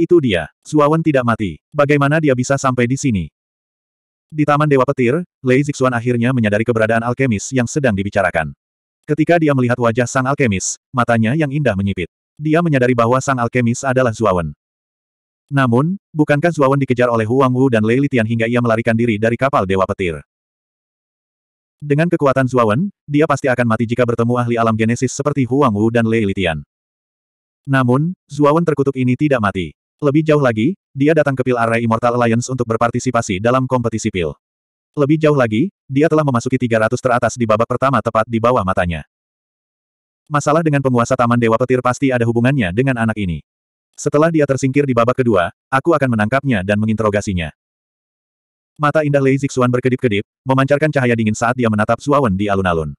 Itu dia. Zuawan tidak mati. Bagaimana dia bisa sampai di sini? Di Taman Dewa Petir, Lei Zixuan akhirnya menyadari keberadaan alkemis yang sedang dibicarakan. Ketika dia melihat wajah sang alkemis, matanya yang indah menyipit. Dia menyadari bahwa sang alkemis adalah Zuawan. Namun, bukankah Zuawan dikejar oleh Huang Wu dan Lei Litian hingga ia melarikan diri dari kapal Dewa Petir? Dengan kekuatan Zuawan, dia pasti akan mati jika bertemu ahli alam genesis seperti Huang Wu dan Lei Litian. Namun, Zuawan terkutuk ini tidak mati. Lebih jauh lagi, dia datang ke Pil Array Immortal Alliance untuk berpartisipasi dalam kompetisi pil. Lebih jauh lagi, dia telah memasuki 300 teratas di babak pertama tepat di bawah matanya. Masalah dengan penguasa Taman Dewa Petir pasti ada hubungannya dengan anak ini. Setelah dia tersingkir di babak kedua, aku akan menangkapnya dan menginterogasinya. Mata indah Lei Zixuan berkedip-kedip, memancarkan cahaya dingin saat dia menatap Zuawan di alun-alun.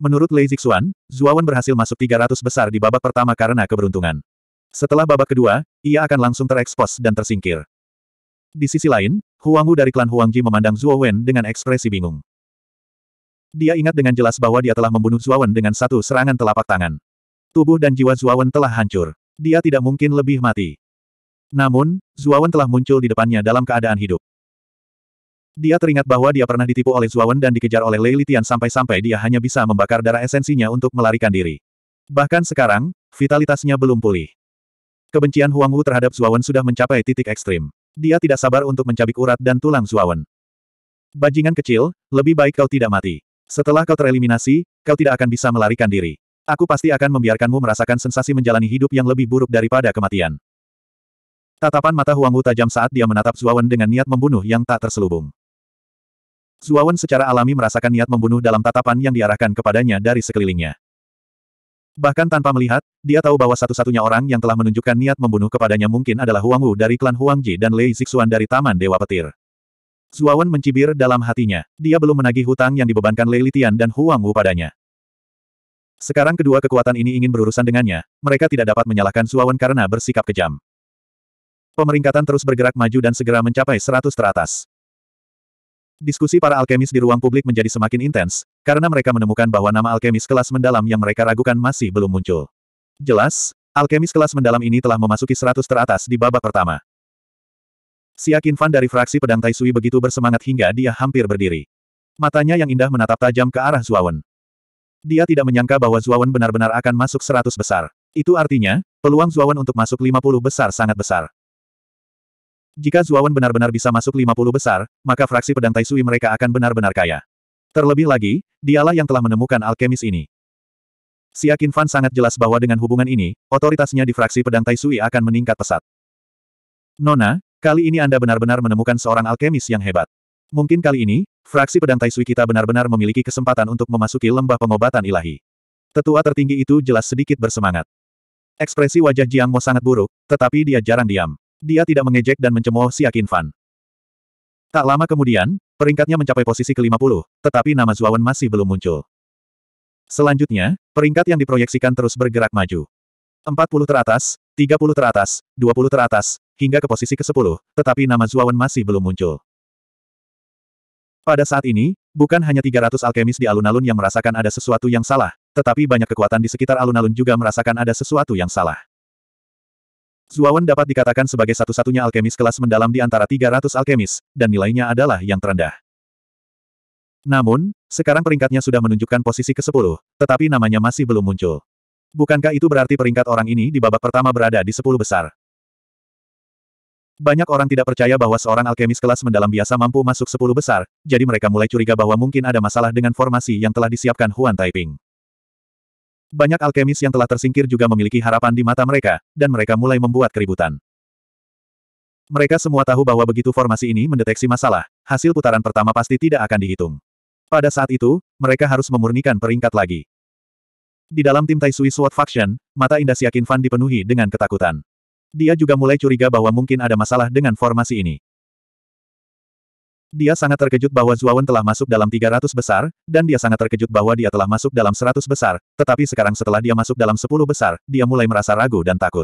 Menurut Lei Zixuan, Zuawan berhasil masuk 300 besar di babak pertama karena keberuntungan. Setelah babak kedua, ia akan langsung terekspos dan tersingkir. Di sisi lain, Huang Wu dari klan Huangji memandang Zuo dengan ekspresi bingung. Dia ingat dengan jelas bahwa dia telah membunuh Zuawan dengan satu serangan telapak tangan. Tubuh dan jiwa Zuawan telah hancur. Dia tidak mungkin lebih mati. Namun, Zuawan telah muncul di depannya dalam keadaan hidup. Dia teringat bahwa dia pernah ditipu oleh Zuawan dan dikejar oleh Lei Litian sampai-sampai dia hanya bisa membakar darah esensinya untuk melarikan diri. Bahkan sekarang, vitalitasnya belum pulih. Kebencian Huang Wu terhadap Zuawan sudah mencapai titik ekstrim. Dia tidak sabar untuk mencabik urat dan tulang Zuawan. Bajingan kecil, lebih baik kau tidak mati. Setelah kau tereliminasi, kau tidak akan bisa melarikan diri. Aku pasti akan membiarkanmu merasakan sensasi menjalani hidup yang lebih buruk daripada kematian. Tatapan mata Huang Wu tajam saat dia menatap Zuawan dengan niat membunuh yang tak terselubung. Zuawan secara alami merasakan niat membunuh dalam tatapan yang diarahkan kepadanya dari sekelilingnya. Bahkan tanpa melihat, dia tahu bahwa satu-satunya orang yang telah menunjukkan niat membunuh kepadanya mungkin adalah Huang Wu dari klan Huangji dan Lei Zixuan dari Taman Dewa Petir. Zuawan mencibir dalam hatinya. Dia belum menagih hutang yang dibebankan Lei Litian dan Huang Wu padanya. Sekarang kedua kekuatan ini ingin berurusan dengannya, mereka tidak dapat menyalahkan Zuawan karena bersikap kejam. Pemeringkatan terus bergerak maju dan segera mencapai 100 teratas. Diskusi para alkemis di ruang publik menjadi semakin intens, karena mereka menemukan bahwa nama alkemis kelas mendalam yang mereka ragukan masih belum muncul. Jelas, alkemis kelas mendalam ini telah memasuki 100 teratas di babak pertama. Siakin Fan dari fraksi pedang Tai Sui begitu bersemangat hingga dia hampir berdiri. Matanya yang indah menatap tajam ke arah Zuawan. Dia tidak menyangka bahwa Zuawan benar-benar akan masuk 100 besar. Itu artinya, peluang Zuawan untuk masuk 50 besar sangat besar. Jika Zuawan benar-benar bisa masuk 50 besar, maka fraksi pedang Taisui mereka akan benar-benar kaya. Terlebih lagi, dialah yang telah menemukan alkemis ini. Siakin Fan sangat jelas bahwa dengan hubungan ini, otoritasnya di fraksi pedang Taisui akan meningkat pesat. Nona, kali ini Anda benar-benar menemukan seorang alkemis yang hebat. Mungkin kali ini, fraksi pedang Taisui kita benar-benar memiliki kesempatan untuk memasuki lembah pengobatan ilahi. Tetua tertinggi itu jelas sedikit bersemangat. Ekspresi wajah Jiang Mo sangat buruk, tetapi dia jarang diam. Dia tidak mengejek dan mencemooh si Akin Fan. Tak lama kemudian, peringkatnya mencapai posisi ke-50, tetapi nama Zuawan masih belum muncul. Selanjutnya, peringkat yang diproyeksikan terus bergerak maju. 40 teratas, 30 teratas, 20 teratas, hingga ke posisi ke-10, tetapi nama Zuawan masih belum muncul. Pada saat ini, bukan hanya 300 alkemis di alun-alun yang merasakan ada sesuatu yang salah, tetapi banyak kekuatan di sekitar alun-alun juga merasakan ada sesuatu yang salah. Zuawan dapat dikatakan sebagai satu-satunya alkemis kelas mendalam di antara 300 alkemis, dan nilainya adalah yang terendah. Namun, sekarang peringkatnya sudah menunjukkan posisi ke-10, tetapi namanya masih belum muncul. Bukankah itu berarti peringkat orang ini di babak pertama berada di 10 besar? Banyak orang tidak percaya bahwa seorang alkemis kelas mendalam biasa mampu masuk sepuluh besar, jadi mereka mulai curiga bahwa mungkin ada masalah dengan formasi yang telah disiapkan Huan Taiping. Banyak alkemis yang telah tersingkir juga memiliki harapan di mata mereka, dan mereka mulai membuat keributan. Mereka semua tahu bahwa begitu formasi ini mendeteksi masalah, hasil putaran pertama pasti tidak akan dihitung. Pada saat itu, mereka harus memurnikan peringkat lagi. Di dalam tim Tai Sui SWOT Faction, mata Indah Siakin Fan dipenuhi dengan ketakutan. Dia juga mulai curiga bahwa mungkin ada masalah dengan formasi ini. Dia sangat terkejut bahwa Zuawan telah masuk dalam 300 besar, dan dia sangat terkejut bahwa dia telah masuk dalam 100 besar, tetapi sekarang setelah dia masuk dalam 10 besar, dia mulai merasa ragu dan takut.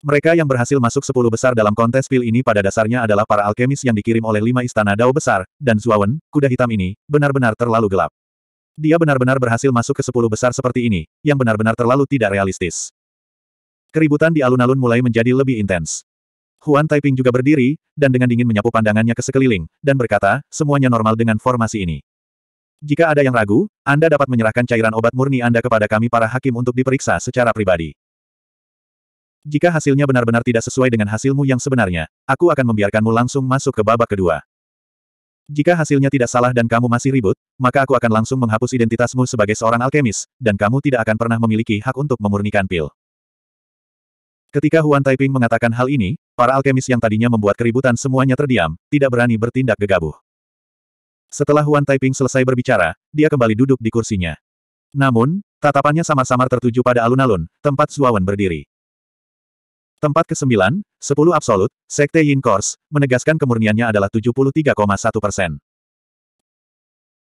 Mereka yang berhasil masuk 10 besar dalam kontes pil ini pada dasarnya adalah para alkemis yang dikirim oleh lima istana Dao besar, dan Zuawan, kuda hitam ini, benar-benar terlalu gelap. Dia benar-benar berhasil masuk ke 10 besar seperti ini, yang benar-benar terlalu tidak realistis. Keributan di alun-alun mulai menjadi lebih intens. Huan Taiping juga berdiri, dan dengan dingin menyapu pandangannya ke sekeliling, dan berkata, semuanya normal dengan formasi ini. Jika ada yang ragu, Anda dapat menyerahkan cairan obat murni Anda kepada kami para hakim untuk diperiksa secara pribadi. Jika hasilnya benar-benar tidak sesuai dengan hasilmu yang sebenarnya, aku akan membiarkanmu langsung masuk ke babak kedua. Jika hasilnya tidak salah dan kamu masih ribut, maka aku akan langsung menghapus identitasmu sebagai seorang alkemis, dan kamu tidak akan pernah memiliki hak untuk memurnikan pil. Ketika Huan Taiping mengatakan hal ini, para alkemis yang tadinya membuat keributan semuanya terdiam, tidak berani bertindak gegabah. Setelah Huan Taiping selesai berbicara, dia kembali duduk di kursinya. Namun, tatapannya samar-samar tertuju pada alun-alun, tempat Zuawan berdiri. Tempat ke-9, 10 absolut, Sekte Yin Kors, menegaskan kemurniannya adalah 73,1 persen.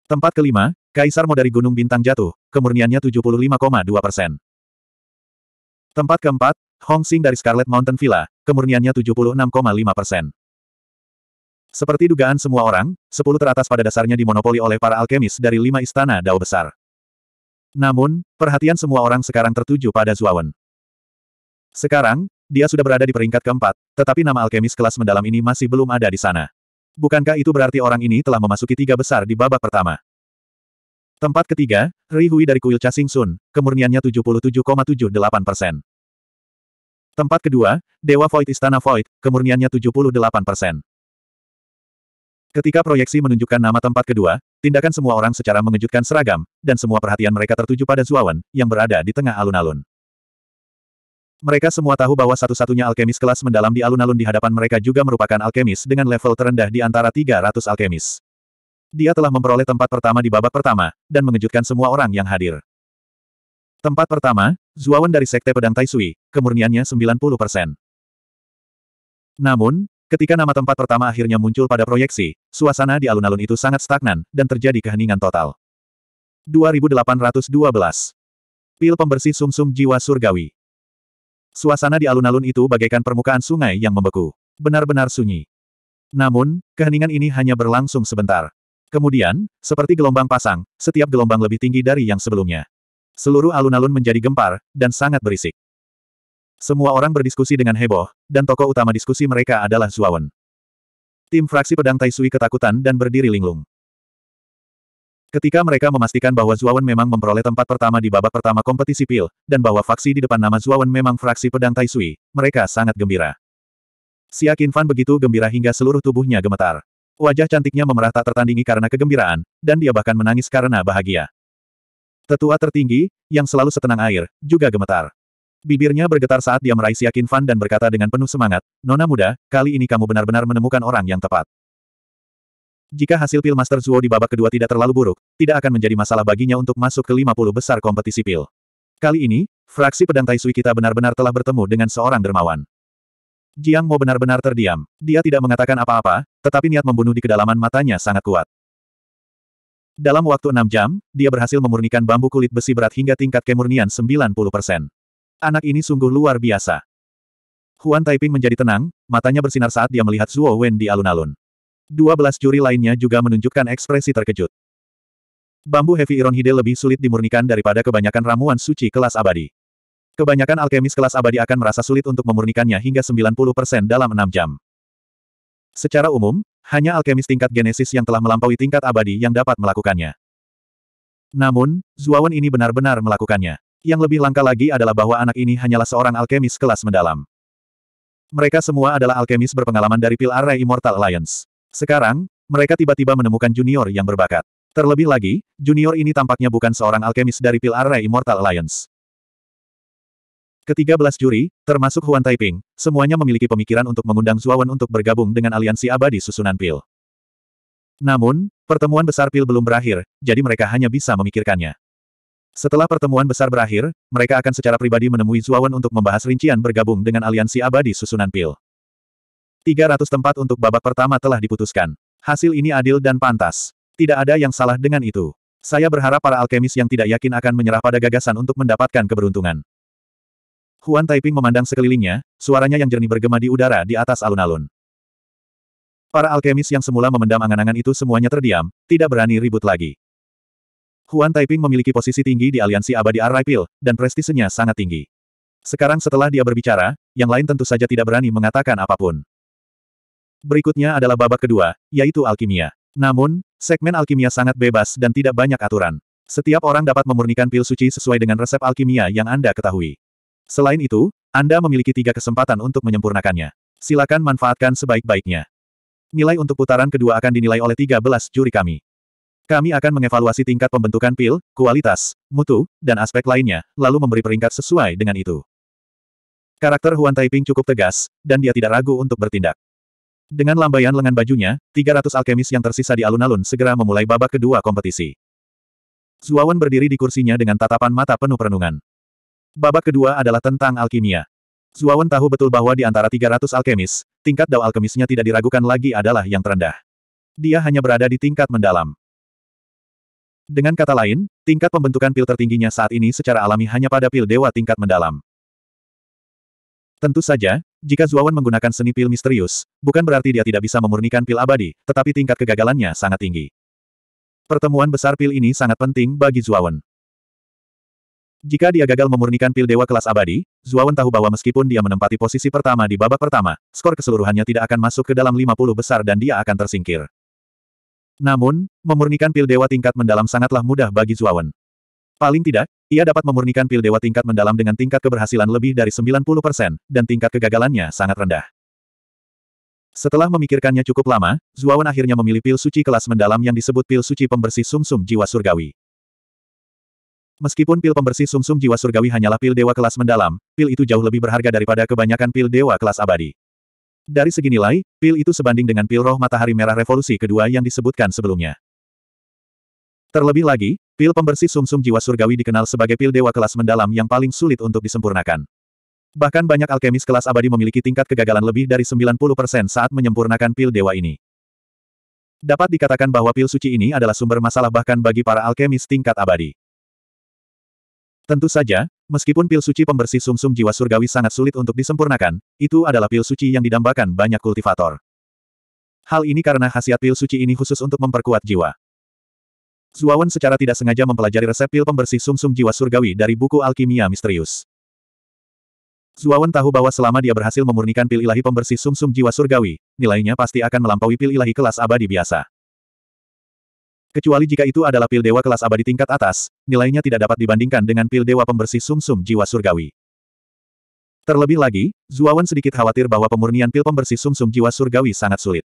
Tempat kelima, Kaisar Mo dari Gunung Bintang Jatuh, kemurniannya 75,2 persen. Tempat keempat, Hong Xing dari Scarlet Mountain Villa, kemurniannya 76,5 persen. Seperti dugaan semua orang, 10 teratas pada dasarnya dimonopoli oleh para alkemis dari lima istana Dao besar. Namun, perhatian semua orang sekarang tertuju pada Zuawan. Sekarang, dia sudah berada di peringkat keempat, tetapi nama alkemis kelas mendalam ini masih belum ada di sana. Bukankah itu berarti orang ini telah memasuki tiga besar di babak pertama? Tempat ketiga, Ri Hui dari kuil Chasing Sun, kemurniannya 77,78 persen. Tempat kedua, Dewa Void Istana Void, kemurniannya 78 persen. Ketika proyeksi menunjukkan nama tempat kedua, tindakan semua orang secara mengejutkan seragam, dan semua perhatian mereka tertuju pada Zuawan, yang berada di tengah alun-alun. Mereka semua tahu bahwa satu-satunya alkemis kelas mendalam di alun-alun di hadapan mereka juga merupakan alkemis dengan level terendah di antara 300 alkemis. Dia telah memperoleh tempat pertama di babak pertama, dan mengejutkan semua orang yang hadir. Tempat pertama, Zuawan dari Sekte Pedang Taisui, kemurniannya 90%. Namun, ketika nama tempat pertama akhirnya muncul pada proyeksi, suasana di alun-alun itu sangat stagnan, dan terjadi keheningan total. 2812. Pil pembersih sumsum -sum jiwa surgawi. Suasana di alun-alun itu bagaikan permukaan sungai yang membeku. Benar-benar sunyi. Namun, keheningan ini hanya berlangsung sebentar. Kemudian, seperti gelombang pasang, setiap gelombang lebih tinggi dari yang sebelumnya. Seluruh alun-alun menjadi gempar, dan sangat berisik. Semua orang berdiskusi dengan heboh, dan tokoh utama diskusi mereka adalah Zuawan. Tim fraksi pedang Taisui ketakutan dan berdiri linglung. Ketika mereka memastikan bahwa Zuawan memang memperoleh tempat pertama di babak pertama kompetisi PIL, dan bahwa faksi di depan nama Zuawan memang fraksi pedang Taisui, mereka sangat gembira. Xia Qinfan begitu gembira hingga seluruh tubuhnya gemetar. Wajah cantiknya memerah tak tertandingi karena kegembiraan, dan dia bahkan menangis karena bahagia. Tetua tertinggi, yang selalu setenang air, juga gemetar. Bibirnya bergetar saat dia meraih Xia Qinfan dan berkata dengan penuh semangat, Nona muda, kali ini kamu benar-benar menemukan orang yang tepat. Jika hasil pil Master Zuo di babak kedua tidak terlalu buruk, tidak akan menjadi masalah baginya untuk masuk ke 50 besar kompetisi pil. Kali ini, fraksi pedang Taisui kita benar-benar telah bertemu dengan seorang dermawan. Jiang Mo benar-benar terdiam. Dia tidak mengatakan apa-apa, tetapi niat membunuh di kedalaman matanya sangat kuat. Dalam waktu enam jam, dia berhasil memurnikan bambu kulit besi berat hingga tingkat kemurnian 90%. Anak ini sungguh luar biasa. Huan Taiping menjadi tenang, matanya bersinar saat dia melihat Zuo Wen di alun-alun. Dua belas juri lainnya juga menunjukkan ekspresi terkejut. Bambu Heavy Iron Hide lebih sulit dimurnikan daripada kebanyakan ramuan suci kelas abadi. Kebanyakan alkemis kelas abadi akan merasa sulit untuk memurnikannya hingga 90% dalam enam jam. Secara umum, hanya alkemis tingkat genesis yang telah melampaui tingkat abadi yang dapat melakukannya. Namun, Zuawan ini benar-benar melakukannya. Yang lebih langka lagi adalah bahwa anak ini hanyalah seorang alkemis kelas mendalam. Mereka semua adalah alkemis berpengalaman dari Pil Array Immortal Alliance. Sekarang, mereka tiba-tiba menemukan junior yang berbakat. Terlebih lagi, junior ini tampaknya bukan seorang alkemis dari Pil Array Immortal Alliance. Ketiga belas juri, termasuk Huan Taiping, semuanya memiliki pemikiran untuk mengundang Zuawan untuk bergabung dengan aliansi abadi susunan Pil. Namun, pertemuan besar Pil belum berakhir, jadi mereka hanya bisa memikirkannya. Setelah pertemuan besar berakhir, mereka akan secara pribadi menemui Zuawan untuk membahas rincian bergabung dengan aliansi abadi susunan Pil. 300 tempat untuk babak pertama telah diputuskan. Hasil ini adil dan pantas. Tidak ada yang salah dengan itu. Saya berharap para alkemis yang tidak yakin akan menyerah pada gagasan untuk mendapatkan keberuntungan. Huan Taiping memandang sekelilingnya, suaranya yang jernih bergema di udara di atas alun-alun. Para alkemis yang semula memendam angan-angan itu semuanya terdiam, tidak berani ribut lagi. Huan Taiping memiliki posisi tinggi di aliansi abadi Arraipil, dan prestisenya sangat tinggi. Sekarang setelah dia berbicara, yang lain tentu saja tidak berani mengatakan apa pun. Berikutnya adalah babak kedua, yaitu alkimia. Namun, segmen alkimia sangat bebas dan tidak banyak aturan. Setiap orang dapat memurnikan pil suci sesuai dengan resep alkimia yang Anda ketahui. Selain itu, Anda memiliki tiga kesempatan untuk menyempurnakannya. Silakan manfaatkan sebaik-baiknya. Nilai untuk putaran kedua akan dinilai oleh 13 juri kami. Kami akan mengevaluasi tingkat pembentukan pil, kualitas, mutu, dan aspek lainnya, lalu memberi peringkat sesuai dengan itu. Karakter Huan Taiping cukup tegas, dan dia tidak ragu untuk bertindak. Dengan lambaian lengan bajunya, 300 alkemis yang tersisa di alun-alun segera memulai babak kedua kompetisi. Zuawan berdiri di kursinya dengan tatapan mata penuh perenungan. Babak kedua adalah tentang alkimia. Zuawan tahu betul bahwa di antara 300 alkemis, tingkat dao alkemisnya tidak diragukan lagi adalah yang terendah. Dia hanya berada di tingkat mendalam. Dengan kata lain, tingkat pembentukan pil tertingginya saat ini secara alami hanya pada pil dewa tingkat mendalam. Tentu saja, jika Zuawan menggunakan seni pil misterius, bukan berarti dia tidak bisa memurnikan pil abadi, tetapi tingkat kegagalannya sangat tinggi. Pertemuan besar pil ini sangat penting bagi Zuawan. Jika dia gagal memurnikan pil dewa kelas abadi, Zuawan tahu bahwa meskipun dia menempati posisi pertama di babak pertama, skor keseluruhannya tidak akan masuk ke dalam 50 besar dan dia akan tersingkir. Namun, memurnikan pil dewa tingkat mendalam sangatlah mudah bagi Zuawan. Paling tidak, ia dapat memurnikan pil dewa tingkat mendalam dengan tingkat keberhasilan lebih dari 90%, dan tingkat kegagalannya sangat rendah. Setelah memikirkannya cukup lama, Zuawan akhirnya memilih pil suci kelas mendalam yang disebut pil suci pembersih sumsum jiwa surgawi. Meskipun pil pembersih sumsum jiwa surgawi hanyalah pil dewa kelas mendalam, pil itu jauh lebih berharga daripada kebanyakan pil dewa kelas abadi. Dari segi nilai, pil itu sebanding dengan pil roh matahari merah revolusi kedua yang disebutkan sebelumnya. Terlebih lagi, pil pembersih sumsum jiwa surgawi dikenal sebagai pil dewa kelas mendalam yang paling sulit untuk disempurnakan. Bahkan banyak alkemis kelas abadi memiliki tingkat kegagalan lebih dari 90% saat menyempurnakan pil dewa ini. Dapat dikatakan bahwa pil suci ini adalah sumber masalah bahkan bagi para alkemis tingkat abadi. Tentu saja, meskipun pil suci pembersih sumsum jiwa surgawi sangat sulit untuk disempurnakan, itu adalah pil suci yang didambakan banyak kultivator. Hal ini karena khasiat pil suci ini khusus untuk memperkuat jiwa. Zuawan secara tidak sengaja mempelajari resep pil pembersih sumsum jiwa surgawi dari buku alkimia misterius. Zuawan tahu bahwa selama dia berhasil memurnikan pil ilahi pembersih sumsum jiwa surgawi, nilainya pasti akan melampaui pil ilahi kelas abadi biasa. Kecuali jika itu adalah pil dewa kelas abadi tingkat atas, nilainya tidak dapat dibandingkan dengan pil dewa pembersih sumsum jiwa surgawi. Terlebih lagi, Zuawan sedikit khawatir bahwa pemurnian pil pembersih sumsum jiwa surgawi sangat sulit.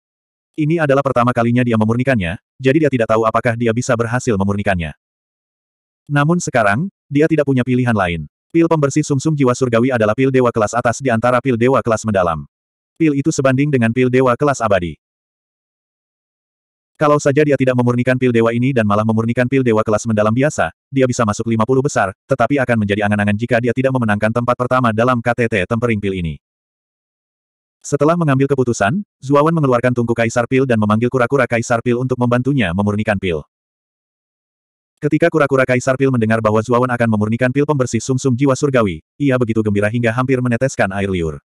Ini adalah pertama kalinya dia memurnikannya, jadi dia tidak tahu apakah dia bisa berhasil memurnikannya. Namun sekarang, dia tidak punya pilihan lain. Pil pembersih sumsum jiwa surgawi adalah pil dewa kelas atas di antara pil dewa kelas mendalam. Pil itu sebanding dengan pil dewa kelas abadi. Kalau saja dia tidak memurnikan pil dewa ini dan malah memurnikan pil dewa kelas mendalam biasa, dia bisa masuk 50 besar, tetapi akan menjadi angan-angan jika dia tidak memenangkan tempat pertama dalam KTT tempering pil ini. Setelah mengambil keputusan, Zuawan mengeluarkan tungku Kaisar Pil dan memanggil kura-kura Kaisar Pil untuk membantunya memurnikan pil. Ketika kura-kura Kaisar Pil mendengar bahwa Zuawan akan memurnikan pil pembersih sumsum jiwa surgawi, ia begitu gembira hingga hampir meneteskan air liur.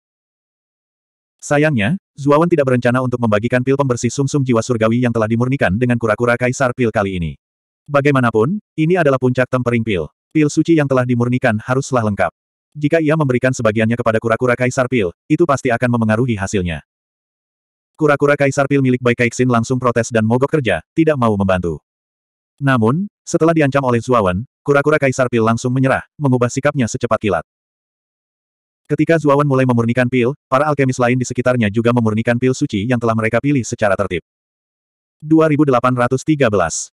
Sayangnya, Zuawan tidak berencana untuk membagikan pil pembersih sumsum jiwa surgawi yang telah dimurnikan dengan kura-kura Kaisar Pil kali ini. Bagaimanapun, ini adalah puncak tempering pil. Pil suci yang telah dimurnikan haruslah lengkap. Jika ia memberikan sebagiannya kepada kura-kura Kaisar Pil, itu pasti akan memengaruhi hasilnya. Kura-kura Kaisar Pil milik Bai Kaixin langsung protes dan mogok kerja, tidak mau membantu. Namun, setelah diancam oleh Zuawan, kura-kura Kaisar Pil langsung menyerah, mengubah sikapnya secepat kilat. Ketika Zuawan mulai memurnikan pil, para alkemis lain di sekitarnya juga memurnikan pil suci yang telah mereka pilih secara tertib. 2813.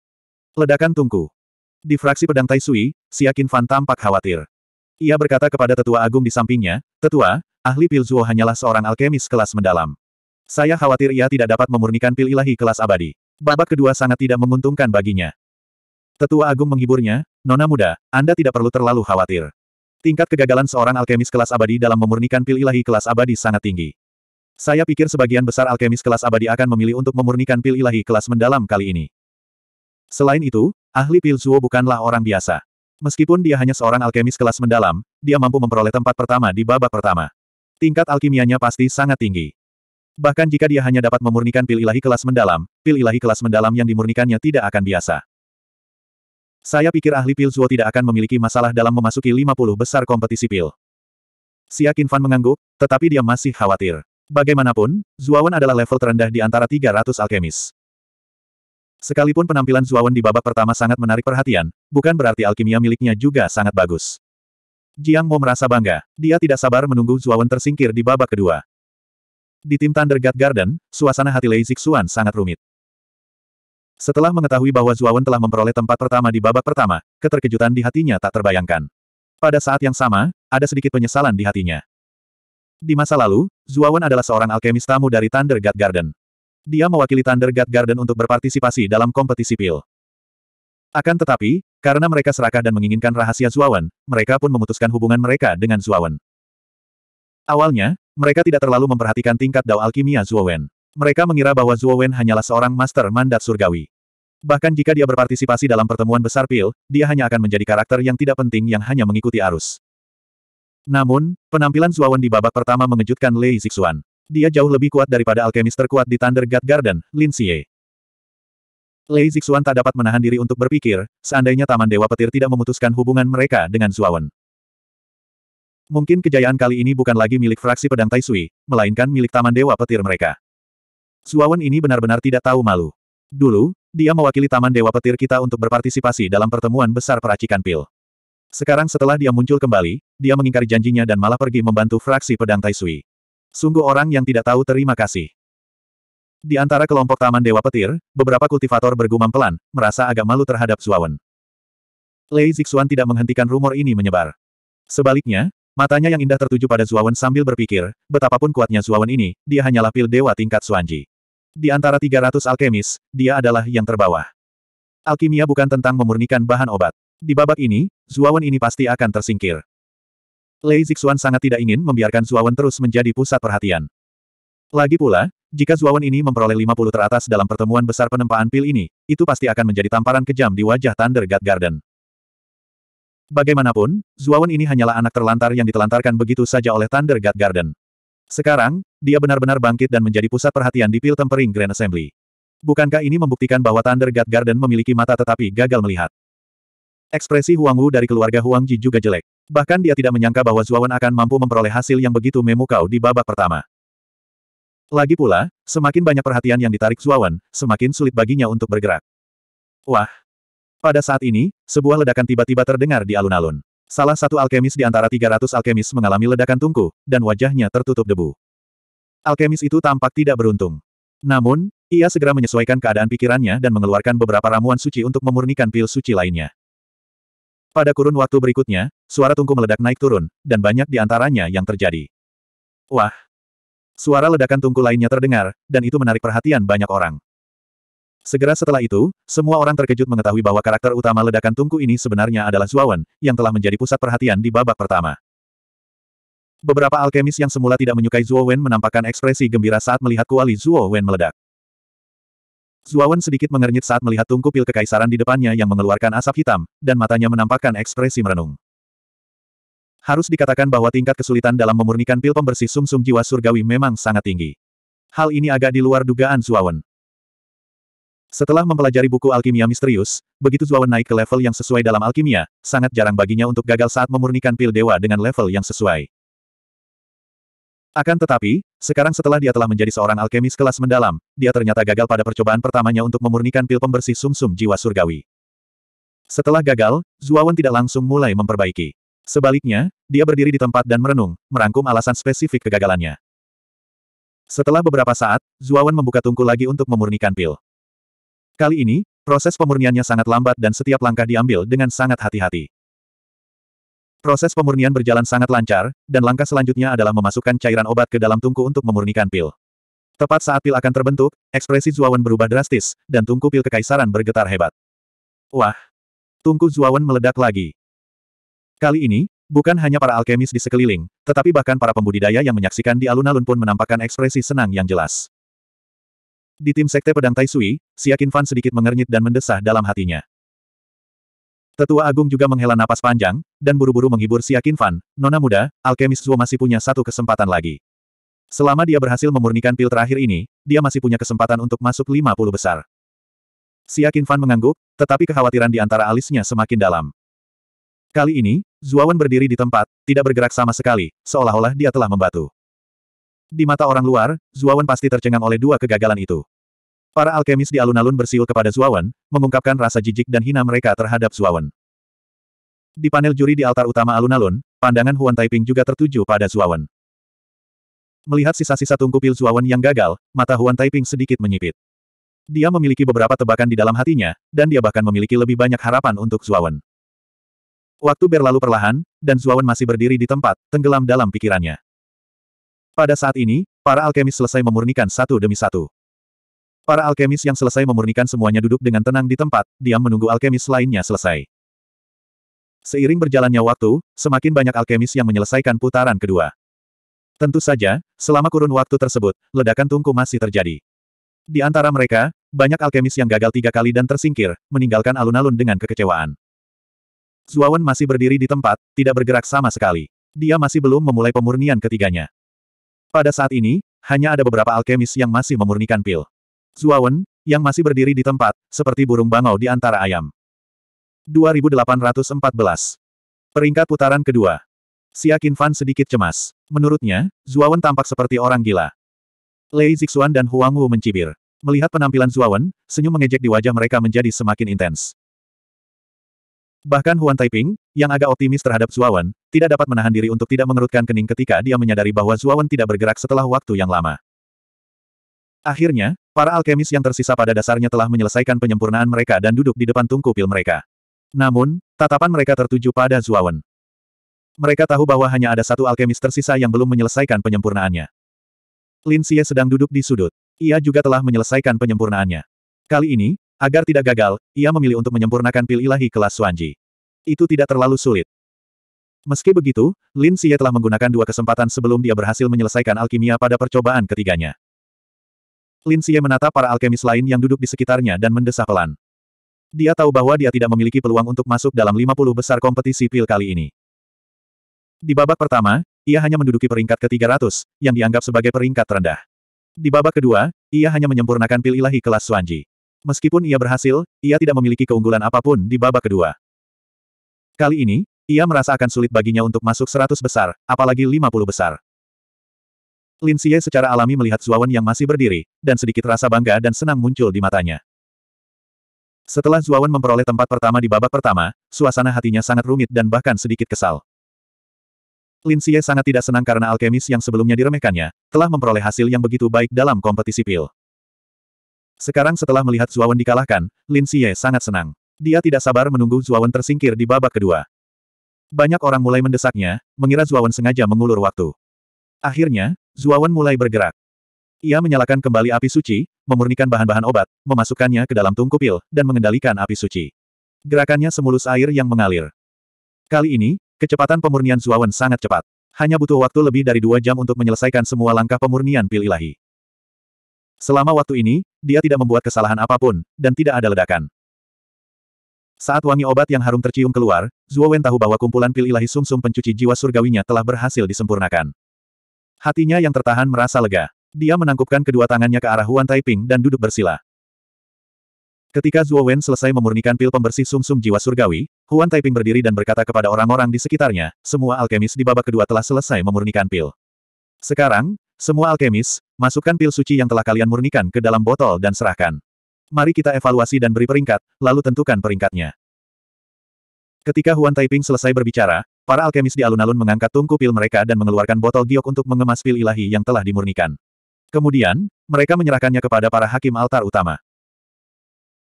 Ledakan tungku. Di fraksi pedang Tai Sui, Siakin Fan tampak khawatir. Ia berkata kepada tetua agung di sampingnya, Tetua, ahli pil Zuo hanyalah seorang alkemis kelas mendalam. Saya khawatir ia tidak dapat memurnikan pil ilahi kelas abadi. Babak kedua sangat tidak menguntungkan baginya. Tetua agung menghiburnya, Nona muda, Anda tidak perlu terlalu khawatir. Tingkat kegagalan seorang alkemis kelas abadi dalam memurnikan pil ilahi kelas abadi sangat tinggi. Saya pikir sebagian besar alkemis kelas abadi akan memilih untuk memurnikan pil ilahi kelas mendalam kali ini. Selain itu, ahli pil Zuo bukanlah orang biasa. Meskipun dia hanya seorang alkemis kelas mendalam, dia mampu memperoleh tempat pertama di babak pertama. Tingkat alkimianya pasti sangat tinggi. Bahkan jika dia hanya dapat memurnikan pil ilahi kelas mendalam, pil ilahi kelas mendalam yang dimurnikannya tidak akan biasa. Saya pikir ahli pil Zuo tidak akan memiliki masalah dalam memasuki 50 besar kompetisi pil. Xia Qinfan mengangguk, tetapi dia masih khawatir. Bagaimanapun, Zuawan adalah level terendah di antara 300 alkemis. Sekalipun penampilan Zuawan di babak pertama sangat menarik perhatian, bukan berarti alkimia miliknya juga sangat bagus. Jiang Mo merasa bangga. Dia tidak sabar menunggu Zuawan tersingkir di babak kedua. Di tim Thunder God Garden, suasana hati Lei Zixuan sangat rumit. Setelah mengetahui bahwa Zuawan telah memperoleh tempat pertama di babak pertama, keterkejutan di hatinya tak terbayangkan. Pada saat yang sama, ada sedikit penyesalan di hatinya. Di masa lalu, Zuawan adalah seorang alkemis tamu dari Thunder God Garden. Dia mewakili Thunder God Garden untuk berpartisipasi dalam kompetisi pil. Akan tetapi, karena mereka serakah dan menginginkan rahasia Zuawan, mereka pun memutuskan hubungan mereka dengan Zuawan. Awalnya, mereka tidak terlalu memperhatikan tingkat dao alkimia Zuowen. Mereka mengira bahwa Zuowen hanyalah seorang master mandat surgawi. Bahkan jika dia berpartisipasi dalam pertemuan besar pil, dia hanya akan menjadi karakter yang tidak penting yang hanya mengikuti arus. Namun, penampilan Zuowen di babak pertama mengejutkan Lei Zixuan. Dia jauh lebih kuat daripada alkemis terkuat di Thunder God Garden, Lin Xie. Lei Zixuan tak dapat menahan diri untuk berpikir, seandainya Taman Dewa Petir tidak memutuskan hubungan mereka dengan Zuawan. Mungkin kejayaan kali ini bukan lagi milik fraksi pedang Taisui, melainkan milik Taman Dewa Petir mereka. Suawan ini benar-benar tidak tahu malu. Dulu, dia mewakili Taman Dewa Petir kita untuk berpartisipasi dalam pertemuan besar peracikan pil. Sekarang setelah dia muncul kembali, dia mengingkari janjinya dan malah pergi membantu fraksi pedang Taisui. Sungguh orang yang tidak tahu terima kasih. Di antara kelompok Taman Dewa Petir, beberapa kultivator bergumam pelan, merasa agak malu terhadap Zuawan. Lei Zixuan tidak menghentikan rumor ini menyebar. Sebaliknya, Matanya yang indah tertuju pada Zuawan sambil berpikir, betapapun kuatnya Zuawan ini, dia hanyalah pil dewa tingkat Suanji. Di antara 300 alkemis, dia adalah yang terbawah. Alkimia bukan tentang memurnikan bahan obat. Di babak ini, Zuawan ini pasti akan tersingkir. Lei Zixuan sangat tidak ingin membiarkan Zuawan terus menjadi pusat perhatian. Lagi pula, jika Zuawan ini memperoleh 50 teratas dalam pertemuan besar penempaan pil ini, itu pasti akan menjadi tamparan kejam di wajah Thunder God Garden. Bagaimanapun, Zuawan ini hanyalah anak terlantar yang ditelantarkan begitu saja oleh Thunder God Garden. Sekarang, dia benar-benar bangkit dan menjadi pusat perhatian di Pil Tempering Grand Assembly. Bukankah ini membuktikan bahwa Thunder God Garden memiliki mata tetapi gagal melihat? Ekspresi Huang Wu dari keluarga Huang Ji juga jelek. Bahkan dia tidak menyangka bahwa Zuawan akan mampu memperoleh hasil yang begitu memukau di babak pertama. Lagi pula, semakin banyak perhatian yang ditarik Zuawan, semakin sulit baginya untuk bergerak. Wah, pada saat ini, sebuah ledakan tiba-tiba terdengar di alun-alun. Salah satu alkemis di antara 300 alkemis mengalami ledakan tungku, dan wajahnya tertutup debu. Alkemis itu tampak tidak beruntung. Namun, ia segera menyesuaikan keadaan pikirannya dan mengeluarkan beberapa ramuan suci untuk memurnikan pil suci lainnya. Pada kurun waktu berikutnya, suara tungku meledak naik turun, dan banyak di antaranya yang terjadi. Wah! Suara ledakan tungku lainnya terdengar, dan itu menarik perhatian banyak orang. Segera setelah itu, semua orang terkejut mengetahui bahwa karakter utama ledakan tungku ini sebenarnya adalah Zuawan, yang telah menjadi pusat perhatian di babak pertama. Beberapa alkemis yang semula tidak menyukai Zuowen menampakkan ekspresi gembira saat melihat kuali Zuowen meledak. Zuawan sedikit mengernyit saat melihat tungku pil kekaisaran di depannya yang mengeluarkan asap hitam, dan matanya menampakkan ekspresi merenung. Harus dikatakan bahwa tingkat kesulitan dalam memurnikan pil pembersih sumsum -sum jiwa surgawi memang sangat tinggi. Hal ini agak di luar dugaan Zuawan. Setelah mempelajari buku alkimia misterius, begitu Zuawan naik ke level yang sesuai dalam alkimia, sangat jarang baginya untuk gagal saat memurnikan pil dewa dengan level yang sesuai. Akan tetapi, sekarang setelah dia telah menjadi seorang alkemis kelas mendalam, dia ternyata gagal pada percobaan pertamanya untuk memurnikan pil pembersih sumsum -sum jiwa surgawi. Setelah gagal, Zuawan tidak langsung mulai memperbaiki. Sebaliknya, dia berdiri di tempat dan merenung, merangkum alasan spesifik kegagalannya. Setelah beberapa saat, Zuawan membuka tungku lagi untuk memurnikan pil. Kali ini, proses pemurniannya sangat lambat dan setiap langkah diambil dengan sangat hati-hati. Proses pemurnian berjalan sangat lancar, dan langkah selanjutnya adalah memasukkan cairan obat ke dalam tungku untuk memurnikan pil. Tepat saat pil akan terbentuk, ekspresi Zuawan berubah drastis, dan tungku pil kekaisaran bergetar hebat. Wah! Tungku Zuawan meledak lagi. Kali ini, bukan hanya para alkemis di sekeliling, tetapi bahkan para pembudidaya yang menyaksikan di alun-alun pun menampakkan ekspresi senang yang jelas. Di tim Sekte Pedang Taisui, Siakin Fan sedikit mengernyit dan mendesah dalam hatinya. Tetua Agung juga menghela napas panjang, dan buru-buru menghibur Siakin Fan, Nona muda, alkemis Zuo masih punya satu kesempatan lagi. Selama dia berhasil memurnikan pil terakhir ini, dia masih punya kesempatan untuk masuk 50 besar. Siakin Fan mengangguk, tetapi kekhawatiran di antara alisnya semakin dalam. Kali ini, Zuawan berdiri di tempat, tidak bergerak sama sekali, seolah-olah dia telah membatu. Di mata orang luar, Zuawan pasti tercengang oleh dua kegagalan itu. Para alkemis di alun-alun bersiul kepada Zuawan, mengungkapkan rasa jijik dan hina mereka terhadap Zuawan. Di panel juri di altar utama alun-alun, pandangan Huan Taiping juga tertuju pada Zuawan. Melihat sisa-sisa tungku pil Zuawan yang gagal, mata Huan Taiping sedikit menyipit. Dia memiliki beberapa tebakan di dalam hatinya, dan dia bahkan memiliki lebih banyak harapan untuk Zuawan. Waktu berlalu perlahan, dan Zuawan masih berdiri di tempat, tenggelam dalam pikirannya. Pada saat ini, para alkemis selesai memurnikan satu demi satu. Para alkemis yang selesai memurnikan semuanya duduk dengan tenang di tempat, diam menunggu alkemis lainnya selesai. Seiring berjalannya waktu, semakin banyak alkemis yang menyelesaikan putaran kedua. Tentu saja, selama kurun waktu tersebut, ledakan tungku masih terjadi. Di antara mereka, banyak alkemis yang gagal tiga kali dan tersingkir, meninggalkan alun-alun dengan kekecewaan. Zuawan masih berdiri di tempat, tidak bergerak sama sekali. Dia masih belum memulai pemurnian ketiganya. Pada saat ini, hanya ada beberapa alkemis yang masih memurnikan pil. Zuawan, yang masih berdiri di tempat, seperti burung bangau di antara ayam. 2814. Peringkat putaran kedua. Xia Qinfan sedikit cemas. Menurutnya, Zuawan tampak seperti orang gila. Lei Zixuan dan Huang Wu mencibir. Melihat penampilan Zuawan, senyum mengejek di wajah mereka menjadi semakin intens. Bahkan Huan Taiping, yang agak optimis terhadap Zuawan, tidak dapat menahan diri untuk tidak mengerutkan kening ketika dia menyadari bahwa Zuawan tidak bergerak setelah waktu yang lama. Akhirnya, para alkemis yang tersisa pada dasarnya telah menyelesaikan penyempurnaan mereka dan duduk di depan tungku pil mereka. Namun, tatapan mereka tertuju pada Zuawan. Mereka tahu bahwa hanya ada satu alkemis tersisa yang belum menyelesaikan penyempurnaannya. Lin Xie sedang duduk di sudut. Ia juga telah menyelesaikan penyempurnaannya. Kali ini, agar tidak gagal, ia memilih untuk menyempurnakan pil ilahi kelas Suanji. Itu tidak terlalu sulit. Meski begitu, Lin Xie telah menggunakan dua kesempatan sebelum dia berhasil menyelesaikan alkimia pada percobaan ketiganya. Lin Xie menatap para alkemis lain yang duduk di sekitarnya dan mendesah pelan. Dia tahu bahwa dia tidak memiliki peluang untuk masuk dalam 50 besar kompetisi pil kali ini. Di babak pertama, ia hanya menduduki peringkat ke-300, yang dianggap sebagai peringkat terendah. Di babak kedua, ia hanya menyempurnakan pil ilahi kelas Suanji. Meskipun ia berhasil, ia tidak memiliki keunggulan apa pun di babak kedua. Kali ini, ia merasa akan sulit baginya untuk masuk 100 besar, apalagi 50 besar. Lin Xie secara alami melihat Zuawan yang masih berdiri, dan sedikit rasa bangga dan senang muncul di matanya. Setelah Zuawan memperoleh tempat pertama di babak pertama, suasana hatinya sangat rumit dan bahkan sedikit kesal. Lin Xie sangat tidak senang karena alkemis yang sebelumnya diremehkannya, telah memperoleh hasil yang begitu baik dalam kompetisi pil. Sekarang setelah melihat Zuawan dikalahkan, Lin Xie sangat senang. Dia tidak sabar menunggu Zuawan tersingkir di babak kedua. Banyak orang mulai mendesaknya, mengira Zuawan sengaja mengulur waktu. Akhirnya, Zuawan mulai bergerak. Ia menyalakan kembali api suci, memurnikan bahan-bahan obat, memasukkannya ke dalam tungku pil, dan mengendalikan api suci. Gerakannya semulus air yang mengalir. Kali ini, kecepatan pemurnian Zuawan sangat cepat. Hanya butuh waktu lebih dari dua jam untuk menyelesaikan semua langkah pemurnian pil ilahi. Selama waktu ini, dia tidak membuat kesalahan apa pun, dan tidak ada ledakan. Saat wangi obat yang harum tercium keluar, Zuowen tahu bahwa kumpulan pil ilahi sumsum -sum pencuci jiwa surgawinya telah berhasil disempurnakan. Hatinya yang tertahan merasa lega. Dia menangkupkan kedua tangannya ke arah Huan Taiping dan duduk bersila. Ketika Zuo Wen selesai memurnikan pil pembersih sumsum -sum jiwa surgawi, Huan Taiping berdiri dan berkata kepada orang-orang di sekitarnya, semua alkemis di babak kedua telah selesai memurnikan pil. Sekarang, semua alkemis, masukkan pil suci yang telah kalian murnikan ke dalam botol dan serahkan. Mari kita evaluasi dan beri peringkat, lalu tentukan peringkatnya. Ketika Huan Taiping selesai berbicara, para alkemis di alun-alun mengangkat tungku pil mereka dan mengeluarkan botol giok untuk mengemas pil ilahi yang telah dimurnikan. Kemudian, mereka menyerahkannya kepada para hakim altar utama.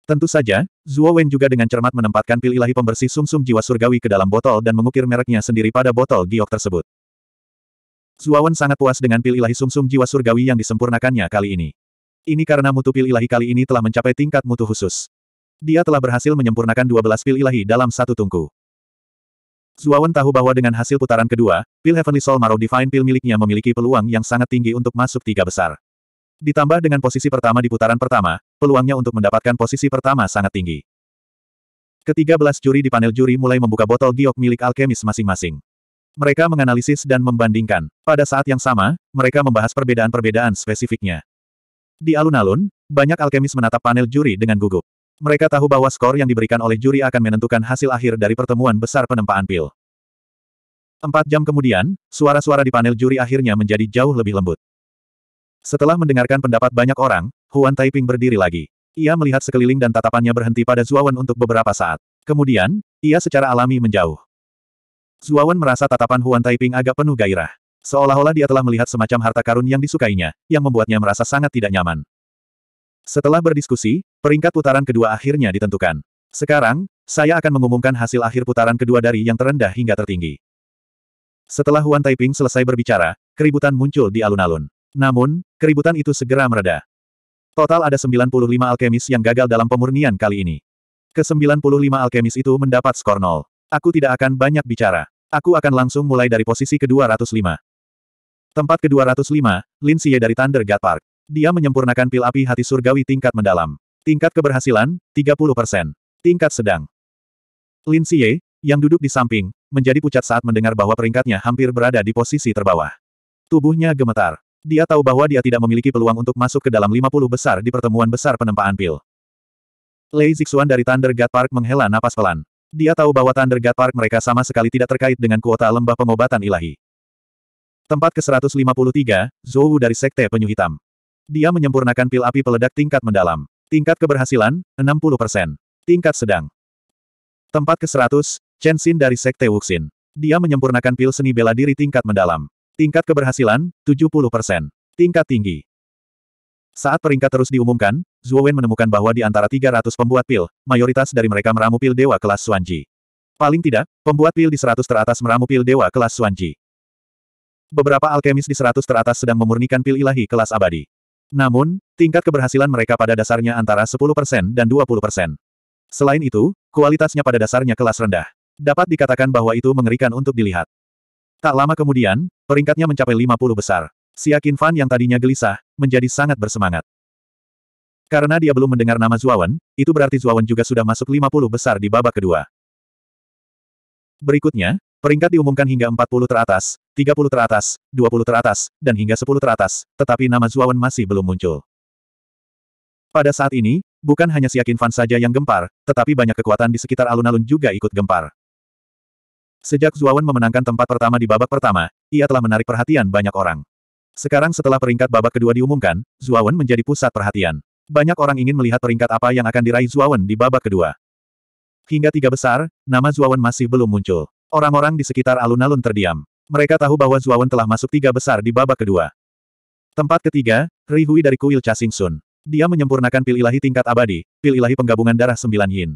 Tentu saja, Zuo Wen juga dengan cermat menempatkan pil ilahi pembersih sumsum -sum jiwa surgawi ke dalam botol dan mengukir mereknya sendiri pada botol giok tersebut. Zuo Wen sangat puas dengan pil ilahi sumsum -sum jiwa surgawi yang disempurnakannya kali ini. Ini karena mutu pil ilahi kali ini telah mencapai tingkat mutu khusus. Dia telah berhasil menyempurnakan 12 pil ilahi dalam satu tungku. Zuawan tahu bahwa dengan hasil putaran kedua, pil Heavenly Soul Marrow Divine Pil miliknya memiliki peluang yang sangat tinggi untuk masuk tiga besar. Ditambah dengan posisi pertama di putaran pertama, peluangnya untuk mendapatkan posisi pertama sangat tinggi. Ketiga belas juri di panel juri mulai membuka botol giok milik alkemis masing-masing. Mereka menganalisis dan membandingkan. Pada saat yang sama, mereka membahas perbedaan-perbedaan spesifiknya. Di alun-alun, banyak alkemis menatap panel juri dengan gugup. Mereka tahu bahwa skor yang diberikan oleh juri akan menentukan hasil akhir dari pertemuan besar penempaan pil. Empat jam kemudian, suara-suara di panel juri akhirnya menjadi jauh lebih lembut. Setelah mendengarkan pendapat banyak orang, Huan Taiping berdiri lagi. Ia melihat sekeliling dan tatapannya berhenti pada Zuawan untuk beberapa saat. Kemudian, ia secara alami menjauh. Zuawan merasa tatapan Huan Taiping agak penuh gairah. Seolah-olah dia telah melihat semacam harta karun yang disukainya, yang membuatnya merasa sangat tidak nyaman. Setelah berdiskusi, peringkat putaran kedua akhirnya ditentukan. Sekarang, saya akan mengumumkan hasil akhir putaran kedua dari yang terendah hingga tertinggi. Setelah Huan Taiping selesai berbicara, keributan muncul di alun-alun. Namun, keributan itu segera mereda. Total ada 95 alkemis yang gagal dalam pemurnian kali ini. Ke-95 alkemis itu mendapat skor 0. Aku tidak akan banyak bicara. Aku akan langsung mulai dari posisi ke-205. Tempat ke-205, Lin Xie dari Thunder God Park. Dia menyempurnakan pil api hati surgawi tingkat mendalam. Tingkat keberhasilan, 30%. Tingkat sedang. Lin Xie, yang duduk di samping, menjadi pucat saat mendengar bahwa peringkatnya hampir berada di posisi terbawah. Tubuhnya gemetar. Dia tahu bahwa dia tidak memiliki peluang untuk masuk ke dalam 50 besar di pertemuan besar penempaan pil. Lei Zixuan dari Thunder God Park menghela napas pelan. Dia tahu bahwa Thunder God Park mereka sama sekali tidak terkait dengan kuota lembah pengobatan ilahi. Tempat ke-153, Zhou dari Sekte Penyu Hitam. Dia menyempurnakan pil api peledak tingkat mendalam. Tingkat keberhasilan, 60%. Tingkat sedang. Tempat ke-100, Chen Xin dari Sekte Wuxin. Dia menyempurnakan pil seni bela diri tingkat mendalam. Tingkat keberhasilan, 70%. Tingkat tinggi. Saat peringkat terus diumumkan, Zuo Wen menemukan bahwa di antara 300 pembuat pil, mayoritas dari mereka meramu pil dewa kelas Suanji. Paling tidak, pembuat pil di 100 teratas meramu pil dewa kelas Suanji. Beberapa alkemis di 100 teratas sedang memurnikan pil ilahi kelas abadi. Namun, tingkat keberhasilan mereka pada dasarnya antara 10% dan 20%. Selain itu, kualitasnya pada dasarnya kelas rendah. Dapat dikatakan bahwa itu mengerikan untuk dilihat. Tak lama kemudian, peringkatnya mencapai 50 besar. Siakin Fan yang tadinya gelisah, menjadi sangat bersemangat. Karena dia belum mendengar nama Zuawan, itu berarti Zuawan juga sudah masuk 50 besar di babak kedua. Berikutnya, Peringkat diumumkan hingga 40 teratas, 30 teratas, 20 teratas, dan hingga 10 teratas, tetapi nama Zuawan masih belum muncul. Pada saat ini, bukan hanya Siakin Fan saja yang gempar, tetapi banyak kekuatan di sekitar alun-alun juga ikut gempar. Sejak Zuawan memenangkan tempat pertama di babak pertama, ia telah menarik perhatian banyak orang. Sekarang setelah peringkat babak kedua diumumkan, Zuawan menjadi pusat perhatian. Banyak orang ingin melihat peringkat apa yang akan diraih Zuawan di babak kedua. Hingga tiga besar, nama Zuawan masih belum muncul. Orang-orang di sekitar alun-alun terdiam. Mereka tahu bahwa Zuawan telah masuk tiga besar di babak kedua. Tempat ketiga, Ri Hui dari Kuil Chasing Sun. Dia menyempurnakan pil ilahi tingkat abadi, pil ilahi penggabungan darah sembilan yin.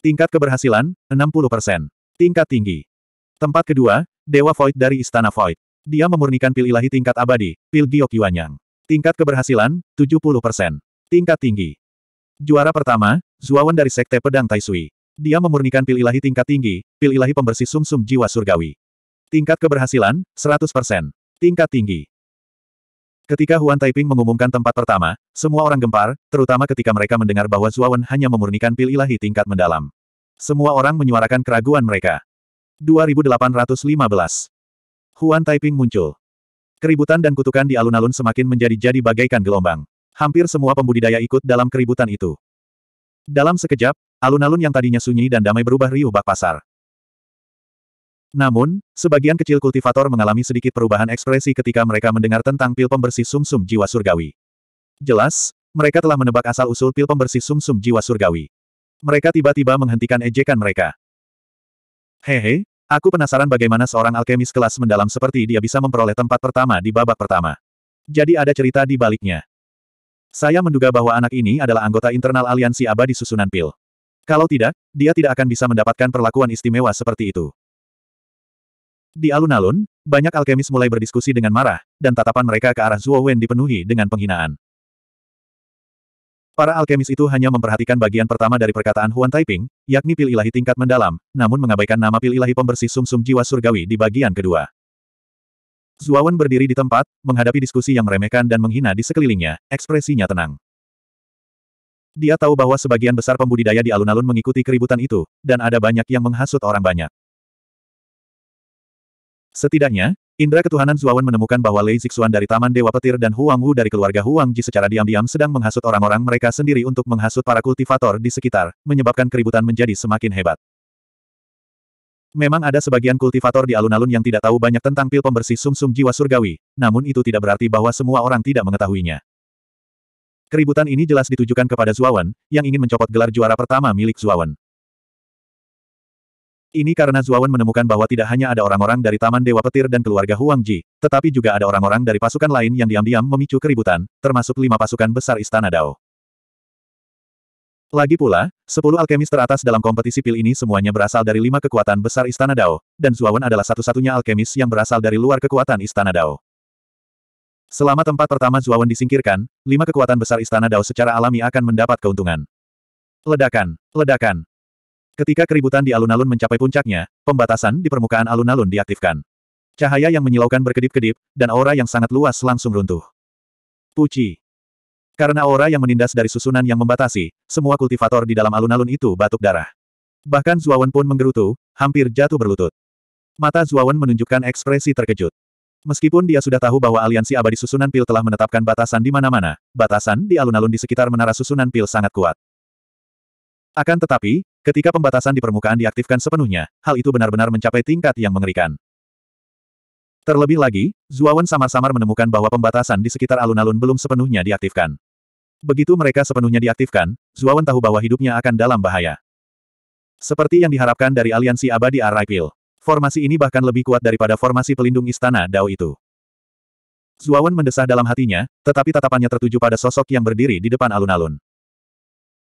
Tingkat keberhasilan, 60%. Tingkat tinggi. Tempat kedua, Dewa Void dari Istana Void. Dia memurnikan pil ilahi tingkat abadi, pil Giok Yuanyang. Tingkat keberhasilan, 70%. Tingkat tinggi. Juara pertama, Zuawan dari Sekte Pedang Taisui. Dia memurnikan pil ilahi tingkat tinggi, pil ilahi pembersih sumsum -sum jiwa surgawi. Tingkat keberhasilan, 100%. Tingkat tinggi. Ketika Huan Taiping mengumumkan tempat pertama, semua orang gempar, terutama ketika mereka mendengar bahwa Zuawan hanya memurnikan pil ilahi tingkat mendalam. Semua orang menyuarakan keraguan mereka. 2815. Huan Taiping muncul. Keributan dan kutukan di alun-alun semakin menjadi-jadi bagaikan gelombang. Hampir semua pembudidaya ikut dalam keributan itu. Dalam sekejap, Alun-alun yang tadinya sunyi dan damai berubah riuh bak pasar. Namun, sebagian kecil kultivator mengalami sedikit perubahan ekspresi ketika mereka mendengar tentang pil pembersih sumsum -sum jiwa surgawi. Jelas, mereka telah menebak asal-usul pil pembersih sumsum -sum jiwa surgawi. Mereka tiba-tiba menghentikan ejekan mereka. Hehe, aku penasaran bagaimana seorang alkemis kelas mendalam seperti dia bisa memperoleh tempat pertama di babak pertama. Jadi ada cerita di baliknya. Saya menduga bahwa anak ini adalah anggota internal aliansi abadi susunan pil. Kalau tidak, dia tidak akan bisa mendapatkan perlakuan istimewa seperti itu. Di alun-alun, banyak alkemis mulai berdiskusi dengan marah, dan tatapan mereka ke arah Zuo Wen dipenuhi dengan penghinaan. Para alkemis itu hanya memperhatikan bagian pertama dari perkataan Huan Taiping, yakni pil ilahi tingkat mendalam, namun mengabaikan nama pil ilahi pembersih sumsum -sum jiwa surgawi di bagian kedua. Zuawan berdiri di tempat, menghadapi diskusi yang meremehkan dan menghina di sekelilingnya, ekspresinya tenang. Dia tahu bahwa sebagian besar pembudidaya di alun-alun mengikuti keributan itu, dan ada banyak yang menghasut orang banyak. Setidaknya, Indra ketuhanan Zuawan menemukan bahwa Lei Zixuan dari Taman Dewa Petir dan Huang Wu dari keluarga Huang Ji secara diam-diam sedang menghasut orang-orang mereka sendiri untuk menghasut para kultivator di sekitar, menyebabkan keributan menjadi semakin hebat. Memang ada sebagian kultivator di alun-alun yang tidak tahu banyak tentang pil pembersih sumsum jiwa surgawi, namun itu tidak berarti bahwa semua orang tidak mengetahuinya. Keributan ini jelas ditujukan kepada Zuawan, yang ingin mencopot gelar juara pertama milik Zuawan. Ini karena Zuawan menemukan bahwa tidak hanya ada orang-orang dari Taman Dewa Petir dan keluarga Huang Ji, tetapi juga ada orang-orang dari pasukan lain yang diam-diam memicu keributan, termasuk lima pasukan besar Istana Dao. Lagi pula, sepuluh alkemis teratas dalam kompetisi pil ini semuanya berasal dari lima kekuatan besar Istana Dao, dan Zuawan adalah satu-satunya alkemis yang berasal dari luar kekuatan Istana Dao. Selama tempat pertama Zuawan disingkirkan, lima kekuatan besar Istana Dao secara alami akan mendapat keuntungan. Ledakan, ledakan, Ketika keributan di alun-alun mencapai puncaknya, pembatasan di permukaan alun-alun diaktifkan. Cahaya yang menyilaukan berkedip-kedip, dan aura yang sangat luas langsung runtuh. Puci. Karena aura yang menindas dari susunan yang membatasi, semua kultivator di dalam alun-alun itu batuk darah. Bahkan Zuawan pun menggerutu, hampir jatuh berlutut. Mata Zuawan menunjukkan ekspresi terkejut. Meskipun dia sudah tahu bahwa aliansi abadi susunan pil telah menetapkan batasan di mana-mana, batasan di alun-alun di sekitar menara susunan pil sangat kuat. Akan tetapi, ketika pembatasan di permukaan diaktifkan sepenuhnya, hal itu benar-benar mencapai tingkat yang mengerikan. Terlebih lagi, Zuawan samar-samar menemukan bahwa pembatasan di sekitar alun-alun belum sepenuhnya diaktifkan. Begitu mereka sepenuhnya diaktifkan, Zuawan tahu bahwa hidupnya akan dalam bahaya. Seperti yang diharapkan dari aliansi abadi Araipil. Formasi ini bahkan lebih kuat daripada formasi pelindung istana Dao itu. Zuawan mendesah dalam hatinya, tetapi tatapannya tertuju pada sosok yang berdiri di depan alun-alun.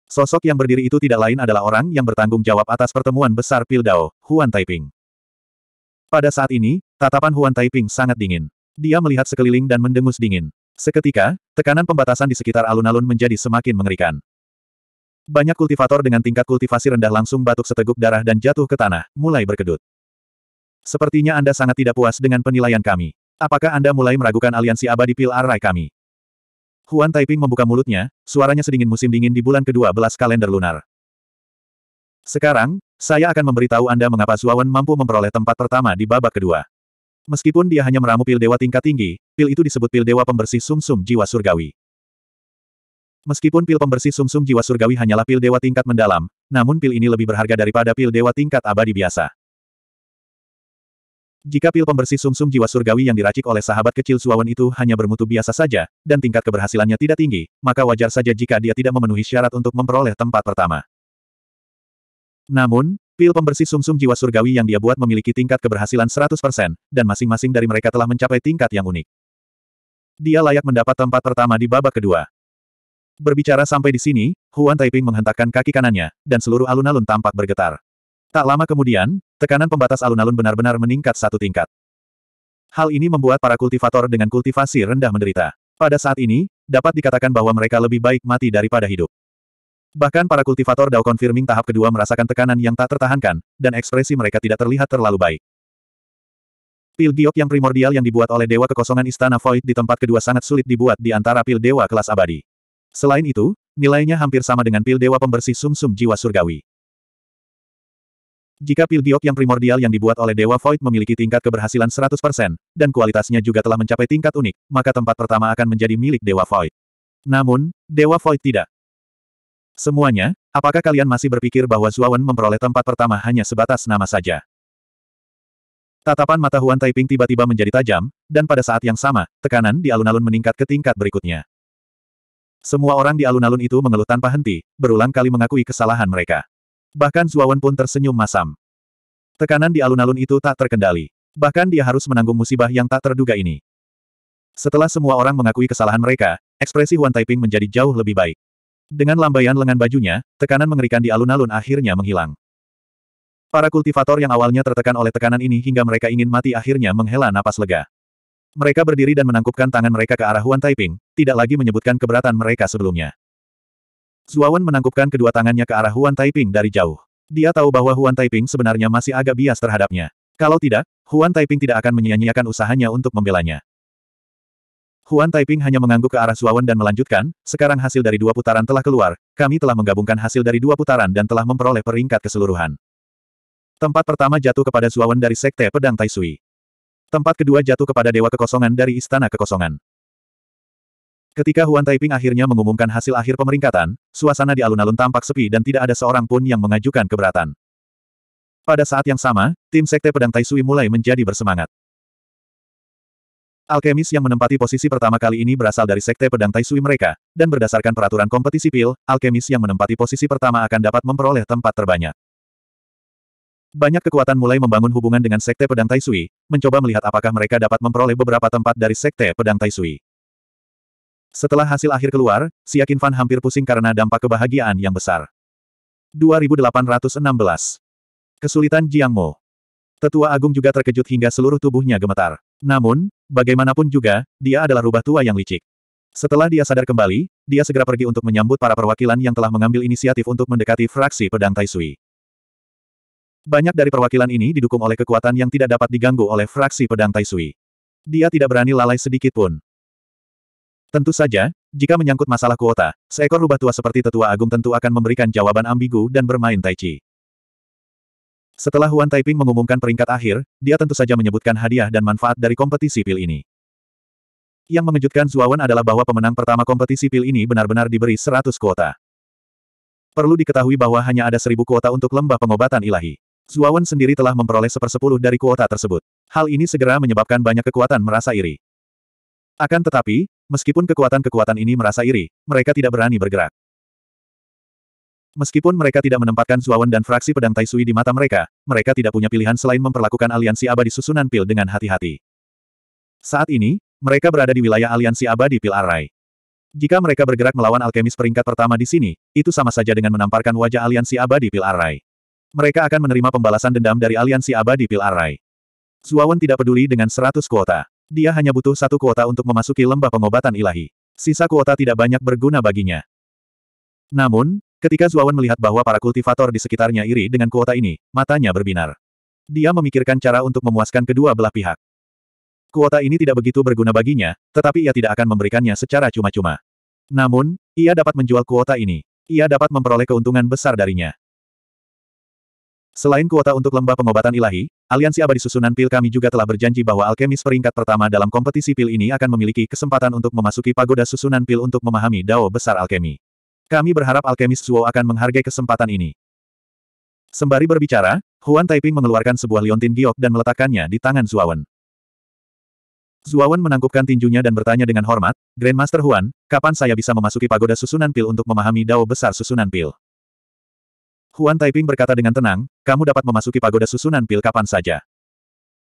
Sosok yang berdiri itu tidak lain adalah orang yang bertanggung jawab atas pertemuan besar Pildao, Huan Taiping. Pada saat ini, tatapan Huan Taiping sangat dingin. Dia melihat sekeliling dan mendengus dingin. Seketika, tekanan pembatasan di sekitar alun-alun menjadi semakin mengerikan. Banyak kultivator dengan tingkat kultivasi rendah langsung batuk seteguk darah dan jatuh ke tanah, mulai berkedut. Sepertinya Anda sangat tidak puas dengan penilaian kami. Apakah Anda mulai meragukan aliansi abadi Pil Arai kami? Huan Taiping membuka mulutnya, suaranya sedingin musim dingin di bulan ke-12 kalender lunar. Sekarang, saya akan memberitahu Anda mengapa Zuawan mampu memperoleh tempat pertama di babak kedua. Meskipun dia hanya meramu pil dewa tingkat tinggi, pil itu disebut pil dewa pembersih sumsum -sum jiwa surgawi. Meskipun pil pembersih sumsum -sum jiwa surgawi hanyalah pil dewa tingkat mendalam, namun pil ini lebih berharga daripada pil dewa tingkat abadi biasa. Jika pil pembersih sumsum jiwa surgawi yang diracik oleh sahabat kecil Suawan itu hanya bermutu biasa saja, dan tingkat keberhasilannya tidak tinggi, maka wajar saja jika dia tidak memenuhi syarat untuk memperoleh tempat pertama. Namun, pil pembersih sumsum jiwa surgawi yang dia buat memiliki tingkat keberhasilan 100%, dan masing-masing dari mereka telah mencapai tingkat yang unik. Dia layak mendapat tempat pertama di babak kedua. Berbicara sampai di sini, Huan Taiping menghentakkan kaki kanannya, dan seluruh alun-alun tampak bergetar. Tak lama kemudian, tekanan pembatas alun-alun benar-benar meningkat satu tingkat. Hal ini membuat para kultivator dengan kultivasi rendah menderita. Pada saat ini, dapat dikatakan bahwa mereka lebih baik mati daripada hidup. Bahkan para kultivator Dao Confirming tahap kedua merasakan tekanan yang tak tertahankan, dan ekspresi mereka tidak terlihat terlalu baik. Pil giok yang primordial yang dibuat oleh Dewa Kekosongan Istana Void di tempat kedua sangat sulit dibuat di antara pil Dewa kelas abadi. Selain itu, nilainya hampir sama dengan pil Dewa pembersih sumsum -sum jiwa surgawi. Jika pil giok yang primordial yang dibuat oleh Dewa Void memiliki tingkat keberhasilan 100%, dan kualitasnya juga telah mencapai tingkat unik, maka tempat pertama akan menjadi milik Dewa Void. Namun, Dewa Void tidak. Semuanya, apakah kalian masih berpikir bahwa Zuawan memperoleh tempat pertama hanya sebatas nama saja? Tatapan mata Huan Taiping tiba-tiba menjadi tajam, dan pada saat yang sama, tekanan di alun-alun meningkat ke tingkat berikutnya. Semua orang di alun-alun itu mengeluh tanpa henti, berulang kali mengakui kesalahan mereka. Bahkan Zuawan pun tersenyum masam. Tekanan di alun-alun itu tak terkendali. Bahkan dia harus menanggung musibah yang tak terduga ini. Setelah semua orang mengakui kesalahan mereka, ekspresi Huan Taiping menjadi jauh lebih baik. Dengan lambaian lengan bajunya, tekanan mengerikan di alun-alun akhirnya menghilang. Para kultivator yang awalnya tertekan oleh tekanan ini hingga mereka ingin mati akhirnya menghela napas lega. Mereka berdiri dan menangkupkan tangan mereka ke arah Huan Taiping, tidak lagi menyebutkan keberatan mereka sebelumnya. Zuawan menangkupkan kedua tangannya ke arah Huan Taiping dari jauh. Dia tahu bahwa Huan Taiping sebenarnya masih agak bias terhadapnya. Kalau tidak, Huan Taiping tidak akan menyia-nyiakan usahanya untuk membelanya. Huan Taiping hanya mengangguk ke arah Zuawan dan melanjutkan, sekarang hasil dari dua putaran telah keluar, kami telah menggabungkan hasil dari dua putaran dan telah memperoleh peringkat keseluruhan. Tempat pertama jatuh kepada Zuawan dari Sekte Pedang Taisui. Tempat kedua jatuh kepada Dewa Kekosongan dari Istana Kekosongan. Ketika Huan Taiping akhirnya mengumumkan hasil akhir pemeringkatan, suasana di alun-alun tampak sepi dan tidak ada seorang pun yang mengajukan keberatan. Pada saat yang sama, tim Sekte Pedang Taisui mulai menjadi bersemangat. Alkemis yang menempati posisi pertama kali ini berasal dari Sekte Pedang Taisui mereka, dan berdasarkan peraturan kompetisi pil, alkemis yang menempati posisi pertama akan dapat memperoleh tempat terbanyak. Banyak kekuatan mulai membangun hubungan dengan Sekte Pedang Taisui, mencoba melihat apakah mereka dapat memperoleh beberapa tempat dari Sekte Pedang Taisui. Setelah hasil akhir keluar, si Yakin Fan hampir pusing karena dampak kebahagiaan yang besar. 2816. Kesulitan Jiang Mo. Tetua Agung juga terkejut hingga seluruh tubuhnya gemetar. Namun, bagaimanapun juga, dia adalah rubah tua yang licik. Setelah dia sadar kembali, dia segera pergi untuk menyambut para perwakilan yang telah mengambil inisiatif untuk mendekati fraksi pedang Taisui. Banyak dari perwakilan ini didukung oleh kekuatan yang tidak dapat diganggu oleh fraksi pedang Taisui. Dia tidak berani lalai sedikit pun. Tentu saja, jika menyangkut masalah kuota, seekor rubah tua seperti tetua agung tentu akan memberikan jawaban ambigu dan bermain tai chi. Setelah Huan Taiping mengumumkan peringkat akhir, dia tentu saja menyebutkan hadiah dan manfaat dari kompetisi pil ini. Yang mengejutkan Zuawan adalah bahwa pemenang pertama kompetisi pil ini benar-benar diberi 100 kuota. Perlu diketahui bahwa hanya ada 1000 kuota untuk lembah pengobatan ilahi. Zuawan sendiri telah memperoleh sepersepuluh dari kuota tersebut. Hal ini segera menyebabkan banyak kekuatan merasa iri. Akan tetapi, meskipun kekuatan-kekuatan ini merasa iri, mereka tidak berani bergerak. Meskipun mereka tidak menempatkan Zuawan dan fraksi pedang Taisui di mata mereka, mereka tidak punya pilihan selain memperlakukan aliansi abadi susunan pil dengan hati-hati. Saat ini, mereka berada di wilayah aliansi abadi pil Arai. Jika mereka bergerak melawan alkemis peringkat pertama di sini, itu sama saja dengan menamparkan wajah aliansi abadi pil Arai. Mereka akan menerima pembalasan dendam dari aliansi abadi Pil Arai. Zuawan tidak peduli dengan 100 kuota. Dia hanya butuh satu kuota untuk memasuki lembah pengobatan ilahi. Sisa kuota tidak banyak berguna baginya. Namun, ketika Zuawan melihat bahwa para kultivator di sekitarnya iri dengan kuota ini, matanya berbinar. Dia memikirkan cara untuk memuaskan kedua belah pihak. Kuota ini tidak begitu berguna baginya, tetapi ia tidak akan memberikannya secara cuma-cuma. Namun, ia dapat menjual kuota ini. Ia dapat memperoleh keuntungan besar darinya. Selain kuota untuk lembah pengobatan ilahi, Aliansi Abadi Susunan Pil kami juga telah berjanji bahwa alkemis peringkat pertama dalam kompetisi pil ini akan memiliki kesempatan untuk memasuki pagoda susunan pil untuk memahami dao besar alkemi. Kami berharap alkemis Zuo akan menghargai kesempatan ini. Sembari berbicara, Huan Taiping mengeluarkan sebuah liontin giok dan meletakkannya di tangan Zuawan. Zuawan menangkupkan tinjunya dan bertanya dengan hormat, Grandmaster Huan, kapan saya bisa memasuki pagoda susunan pil untuk memahami dao besar susunan pil? Huan Taiping berkata dengan tenang, kamu dapat memasuki pagoda susunan pil kapan saja.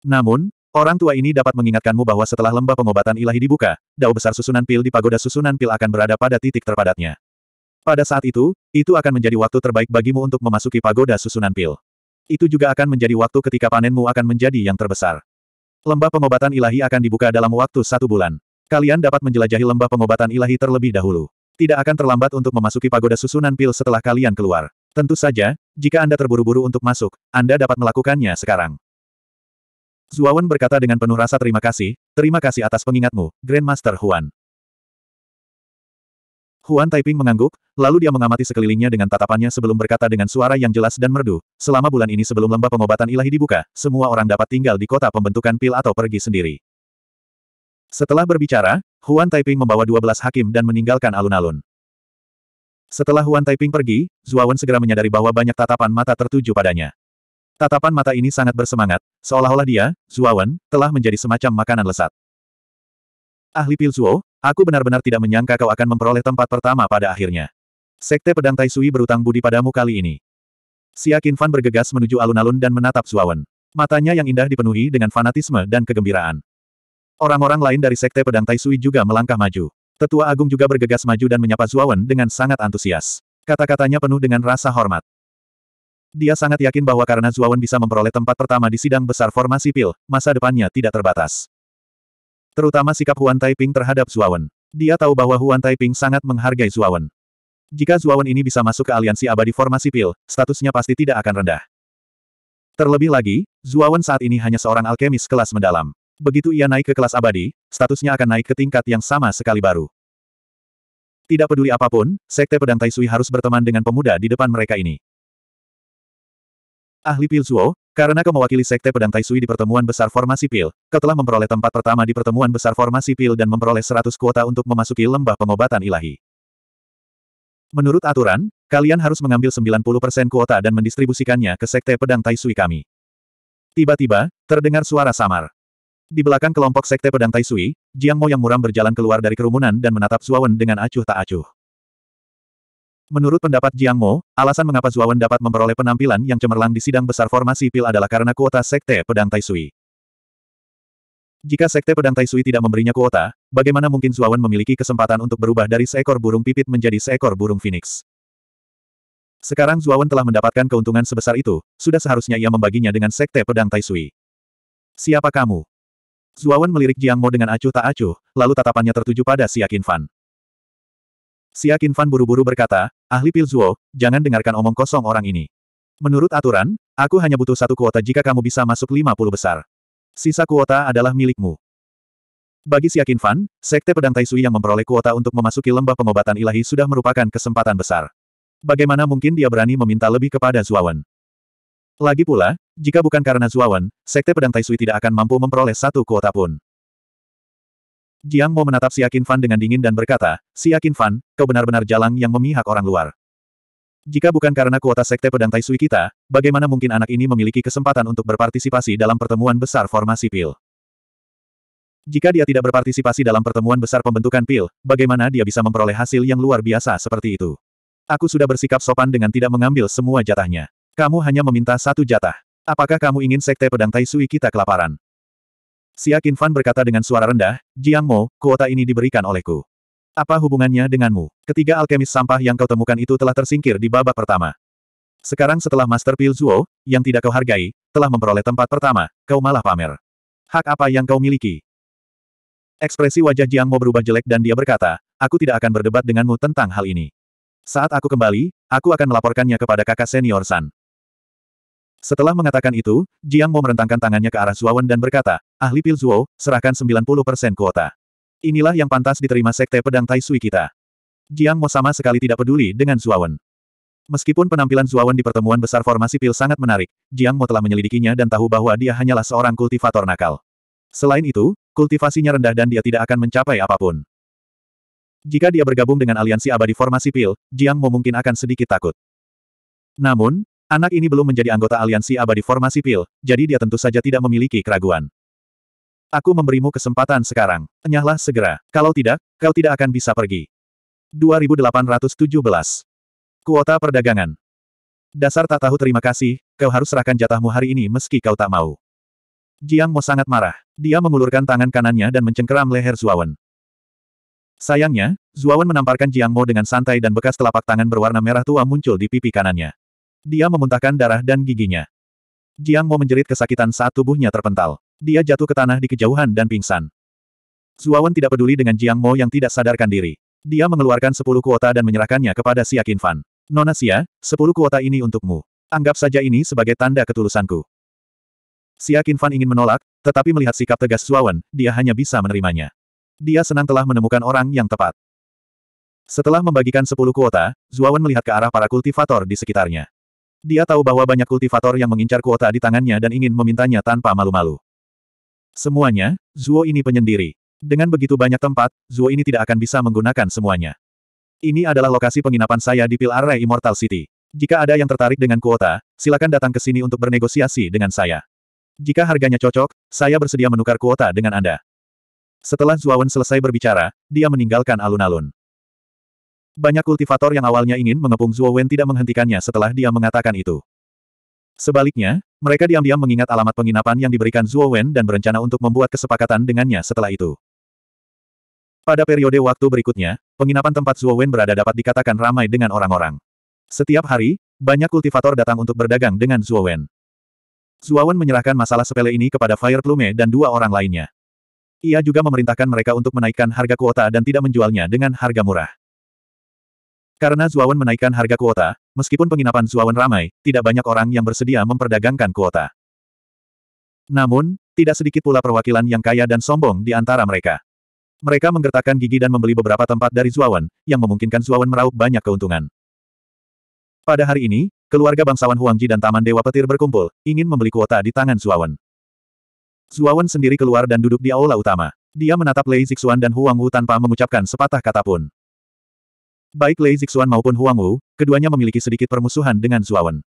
Namun, orang tua ini dapat mengingatkanmu bahwa setelah lembah pengobatan ilahi dibuka, dao besar susunan pil di pagoda susunan pil akan berada pada titik terpadatnya. Pada saat itu, itu akan menjadi waktu terbaik bagimu untuk memasuki pagoda susunan pil. Itu juga akan menjadi waktu ketika panenmu akan menjadi yang terbesar. Lembah pengobatan ilahi akan dibuka dalam waktu satu bulan. Kalian dapat menjelajahi lembah pengobatan ilahi terlebih dahulu. Tidak akan terlambat untuk memasuki pagoda susunan pil setelah kalian keluar. Tentu saja, jika Anda terburu-buru untuk masuk, Anda dapat melakukannya sekarang. Zuawan berkata dengan penuh rasa terima kasih, terima kasih atas pengingatmu, Grandmaster Huan. Huan Taiping mengangguk, lalu dia mengamati sekelilingnya dengan tatapannya sebelum berkata dengan suara yang jelas dan merdu, selama bulan ini sebelum lembah pengobatan ilahi dibuka, semua orang dapat tinggal di kota pembentukan pil atau pergi sendiri. Setelah berbicara, Huan Taiping membawa 12 hakim dan meninggalkan alun-alun. Setelah Huan Taiping pergi, Zuawan segera menyadari bahwa banyak tatapan mata tertuju padanya. Tatapan mata ini sangat bersemangat, seolah-olah dia, Zuawan, telah menjadi semacam makanan lesat. Ahli Pil Zuo, aku benar-benar tidak menyangka kau akan memperoleh tempat pertama pada akhirnya. Sekte Pedang Taisui berutang budi padamu kali ini. Xia Fan bergegas menuju alun-alun dan menatap Zuawan. Matanya yang indah dipenuhi dengan fanatisme dan kegembiraan. Orang-orang lain dari Sekte Pedang Taisui juga melangkah maju. Tetua Agung juga bergegas maju dan menyapa Zuawan dengan sangat antusias. Kata-katanya penuh dengan rasa hormat. Dia sangat yakin bahwa karena Zuawan bisa memperoleh tempat pertama di sidang besar formasi pil, masa depannya tidak terbatas. Terutama sikap Huan Taiping terhadap Zuawan. Dia tahu bahwa Huan Taiping sangat menghargai Zuawan. Jika Zuawan ini bisa masuk ke aliansi abadi formasi pil, statusnya pasti tidak akan rendah. Terlebih lagi, Zuawan saat ini hanya seorang alkemis kelas mendalam. Begitu ia naik ke kelas abadi, statusnya akan naik ke tingkat yang sama sekali baru. Tidak peduli apa pun, Sekte Pedang Taisui harus berteman dengan pemuda di depan mereka ini. Ahli Pilzuo, Karena kau mewakili Sekte Pedang Taisui di pertemuan besar formasi pil, kau telah memperoleh tempat pertama di pertemuan besar formasi pil dan memperoleh 100 kuota untuk memasuki lembah pengobatan ilahi. Menurut aturan, kalian harus mengambil 90% kuota dan mendistribusikannya ke Sekte Pedang Taisui kami. Tiba-tiba, terdengar suara samar. Di belakang kelompok Sekte Pedang Taisui, Jiang Mo yang muram berjalan keluar dari kerumunan dan menatap Zuawan dengan acuh tak acuh. Menurut pendapat Jiang Mo, alasan mengapa Zuawan dapat memperoleh penampilan yang cemerlang di sidang besar formasi pil adalah karena kuota Sekte Pedang Taisui. Jika Sekte Pedang Taisui tidak memberinya kuota, bagaimana mungkin Zuawan memiliki kesempatan untuk berubah dari seekor burung pipit menjadi seekor burung phoenix? Sekarang Zuawan telah mendapatkan keuntungan sebesar itu, sudah seharusnya ia membaginya dengan Sekte Pedang Taisui. Siapa kamu? Zuawan melirik Jiang Mo dengan acuh tak acuh, lalu tatapannya tertuju pada Yakin Fan. Xia Qinfan buru-buru berkata, Ahli Pil Zuo, jangan dengarkan omong kosong orang ini. Menurut aturan, aku hanya butuh satu kuota jika kamu bisa masuk 50 besar. Sisa kuota adalah milikmu. Bagi Xia Qinfan, Sekte Pedang Taisui yang memperoleh kuota untuk memasuki lembah pengobatan ilahi sudah merupakan kesempatan besar. Bagaimana mungkin dia berani meminta lebih kepada Zuawan? Lagi pula, jika bukan karena Zuawan, Sekte Pedang Taisui tidak akan mampu memperoleh satu kuota pun. Jiang Mo menatap Si Yakin Fan dengan dingin dan berkata, Si Yakin Fan, kau benar-benar jalang yang memihak orang luar. Jika bukan karena kuota Sekte Pedang Taisui kita, bagaimana mungkin anak ini memiliki kesempatan untuk berpartisipasi dalam pertemuan besar formasi PIL? Jika dia tidak berpartisipasi dalam pertemuan besar pembentukan PIL, bagaimana dia bisa memperoleh hasil yang luar biasa seperti itu? Aku sudah bersikap sopan dengan tidak mengambil semua jatahnya. Kamu hanya meminta satu jatah. Apakah kamu ingin Sekte Pedang Taisui kita kelaparan? Xia Qinfan berkata dengan suara rendah, Jiang Mo, kuota ini diberikan olehku. Apa hubungannya denganmu? Ketiga alkemis sampah yang kau temukan itu telah tersingkir di babak pertama. Sekarang setelah Master Pil Zuo, yang tidak kau hargai, telah memperoleh tempat pertama, kau malah pamer. Hak apa yang kau miliki? Ekspresi wajah Jiang Mo berubah jelek dan dia berkata, aku tidak akan berdebat denganmu tentang hal ini. Saat aku kembali, aku akan melaporkannya kepada kakak senior San. Setelah mengatakan itu, Jiang Mo merentangkan tangannya ke arah Zuawan dan berkata, Ahli Pil Zuo, serahkan 90% kuota. Inilah yang pantas diterima Sekte Pedang Tai Sui kita. Jiang Mo sama sekali tidak peduli dengan Zuawan. Meskipun penampilan Zuawan di pertemuan besar formasi pil sangat menarik, Jiang Mo telah menyelidikinya dan tahu bahwa dia hanyalah seorang kultivator nakal. Selain itu, kultivasinya rendah dan dia tidak akan mencapai apa pun. Jika dia bergabung dengan aliansi abadi formasi pil, Jiang Mo mungkin akan sedikit takut. Namun, Anak ini belum menjadi anggota aliansi abadi formasi pil, jadi dia tentu saja tidak memiliki keraguan. Aku memberimu kesempatan sekarang. Enyahlah segera. Kalau tidak, kau tidak akan bisa pergi. 2817. Kuota perdagangan. Dasar tak tahu terima kasih, kau harus serahkan jatahmu hari ini meski kau tak mau. Jiang Mo sangat marah. Dia mengulurkan tangan kanannya dan mencengkeram leher Zuawan. Sayangnya, Zuawan menamparkan Jiang Mo dengan santai dan bekas telapak tangan berwarna merah tua muncul di pipi kanannya. Dia memuntahkan darah dan giginya. Jiang Mo menjerit kesakitan saat tubuhnya terpental. Dia jatuh ke tanah di kejauhan dan pingsan. Zuawan tidak peduli dengan Jiang Mo yang tidak sadarkan diri. Dia mengeluarkan sepuluh kuota dan menyerahkannya kepada Xia Qinfan. Nona Xia, sepuluh kuota ini untukmu. Anggap saja ini sebagai tanda ketulusanku. Xia Qinfan ingin menolak, tetapi melihat sikap tegas Zuawan, dia hanya bisa menerimanya. Dia senang telah menemukan orang yang tepat. Setelah membagikan sepuluh kuota, Zuawan melihat ke arah para kultivator di sekitarnya. Dia tahu bahwa banyak kultivator yang mengincar kuota di tangannya dan ingin memintanya tanpa malu-malu. Semuanya, Zuo ini penyendiri. Dengan begitu banyak tempat, Zuo ini tidak akan bisa menggunakan semuanya. Ini adalah lokasi penginapan saya di Pil Immortal City. Jika ada yang tertarik dengan kuota, silakan datang ke sini untuk bernegosiasi dengan saya. Jika harganya cocok, saya bersedia menukar kuota dengan Anda. Setelah Zuawan selesai berbicara, dia meninggalkan alun-alun. Banyak kultivator yang awalnya ingin mengepung Zuo Wen tidak menghentikannya setelah dia mengatakan itu. Sebaliknya, mereka diam-diam mengingat alamat penginapan yang diberikan Zuo Wen dan berencana untuk membuat kesepakatan dengannya setelah itu. Pada periode waktu berikutnya, penginapan tempat Zuo Wen berada dapat dikatakan ramai dengan orang-orang. Setiap hari, banyak kultivator datang untuk berdagang dengan Zuo Wen. Zuo Wen menyerahkan masalah sepele ini kepada Fire Plume dan dua orang lainnya. Ia juga memerintahkan mereka untuk menaikkan harga kuota dan tidak menjualnya dengan harga murah. Karena Zuawan menaikkan harga kuota, meskipun penginapan Zuawan ramai, tidak banyak orang yang bersedia memperdagangkan kuota. Namun, tidak sedikit pula perwakilan yang kaya dan sombong di antara mereka. Mereka menggertakkan gigi dan membeli beberapa tempat dari Zuawan, yang memungkinkan Zuawan meraup banyak keuntungan. Pada hari ini, keluarga bangsawan Huangji dan Taman Dewa Petir berkumpul, ingin membeli kuota di tangan Zuawan. Zuawan sendiri keluar dan duduk di aula utama. Dia menatap Lei Zixuan dan Huang Wu tanpa mengucapkan sepatah kata pun. Baik Lei Zixuan maupun Huang Wu, keduanya memiliki sedikit permusuhan dengan Zuawan.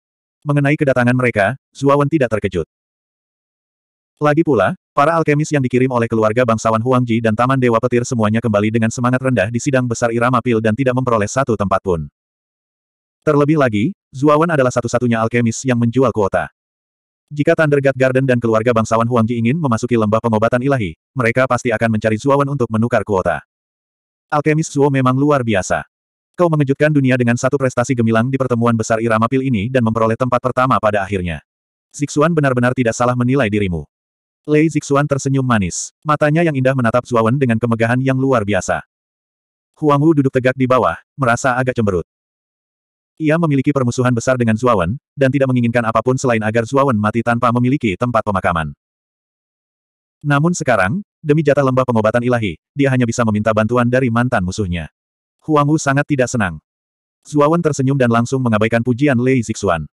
Mengenai kedatangan mereka, Zuawan tidak terkejut. Lagi pula, para alkemis yang dikirim oleh keluarga bangsawan Huangji dan Taman Dewa Petir semuanya kembali dengan semangat rendah di sidang besar Irama Pil dan tidak memperoleh satu tempat pun. Terlebih lagi, Zuawan adalah satu-satunya alkemis yang menjual kuota. Jika Thunder God Garden dan keluarga bangsawan Huangji ingin memasuki lembah pengobatan ilahi, mereka pasti akan mencari Zuawan untuk menukar kuota. Alkemis Zuo memang luar biasa. Kau mengejutkan dunia dengan satu prestasi gemilang di pertemuan besar Irama Pil ini dan memperoleh tempat pertama pada akhirnya. Zixuan benar-benar tidak salah menilai dirimu. Lei Zixuan tersenyum manis. Matanya yang indah menatap Zuawan dengan kemegahan yang luar biasa. Huang Wu duduk tegak di bawah, merasa agak cemberut. Ia memiliki permusuhan besar dengan Zuawan, dan tidak menginginkan apa pun selain agar Zuawan mati tanpa memiliki tempat pemakaman. Namun sekarang, demi jatah lembah pengobatan ilahi, dia hanya bisa meminta bantuan dari mantan musuhnya. Huang Wu sangat tidak senang. Zuawan tersenyum dan langsung mengabaikan pujian Lei Zixuan.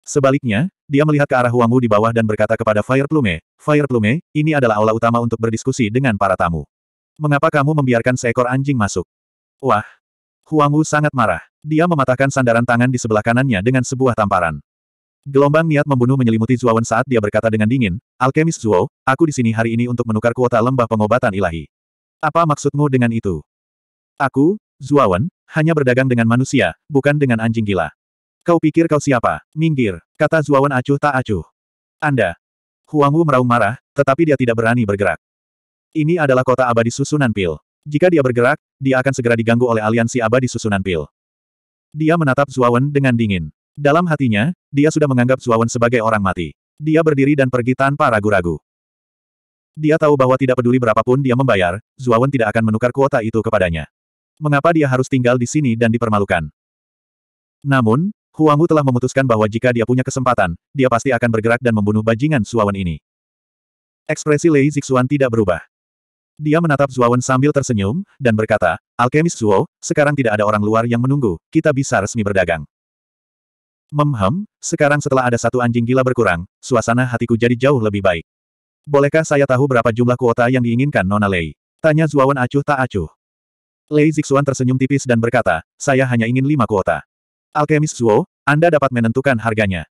Sebaliknya, dia melihat ke arah Huang Wu di bawah dan berkata kepada Fire Plume, Fire Plume, ini adalah aula utama untuk berdiskusi dengan para tamu. Mengapa kamu membiarkan seekor anjing masuk? Wah! Huang Wu sangat marah. Dia mematahkan sandaran tangan di sebelah kanannya dengan sebuah tamparan. Gelombang niat membunuh menyelimuti Zuawan saat dia berkata dengan dingin, Alkemis Zuo, aku di sini hari ini untuk menukar kuota lembah pengobatan ilahi. Apa maksudmu dengan itu? Aku, Zuawan, hanya berdagang dengan manusia, bukan dengan anjing gila. Kau pikir kau siapa? Minggir, kata Zuawan acuh tak acuh. Anda. Huang Wu meraung marah, tetapi dia tidak berani bergerak. Ini adalah kota abadi susunan pil. Jika dia bergerak, dia akan segera diganggu oleh aliansi abadi susunan pil. Dia menatap Zuawan dengan dingin. Dalam hatinya, dia sudah menganggap Zuawan sebagai orang mati. Dia berdiri dan pergi tanpa ragu-ragu. Dia tahu bahwa tidak peduli berapapun dia membayar, Zuawan tidak akan menukar kuota itu kepadanya. Mengapa dia harus tinggal di sini dan dipermalukan? Namun, Huang Wu telah memutuskan bahwa jika dia punya kesempatan, dia pasti akan bergerak dan membunuh bajingan Zuawan ini. Ekspresi Lei Zixuan tidak berubah. Dia menatap Zuawan sambil tersenyum, dan berkata, Alkemis Zuo, sekarang tidak ada orang luar yang menunggu, kita bisa resmi berdagang. Memhem, sekarang setelah ada satu anjing gila berkurang, suasana hatiku jadi jauh lebih baik. Bolehkah saya tahu berapa jumlah kuota yang diinginkan Nona Lei? Tanya Zuawan acuh tak acuh. Lei Zixuan tersenyum tipis dan berkata, saya hanya ingin lima kuota. Alkemis Zuo, Anda dapat menentukan harganya.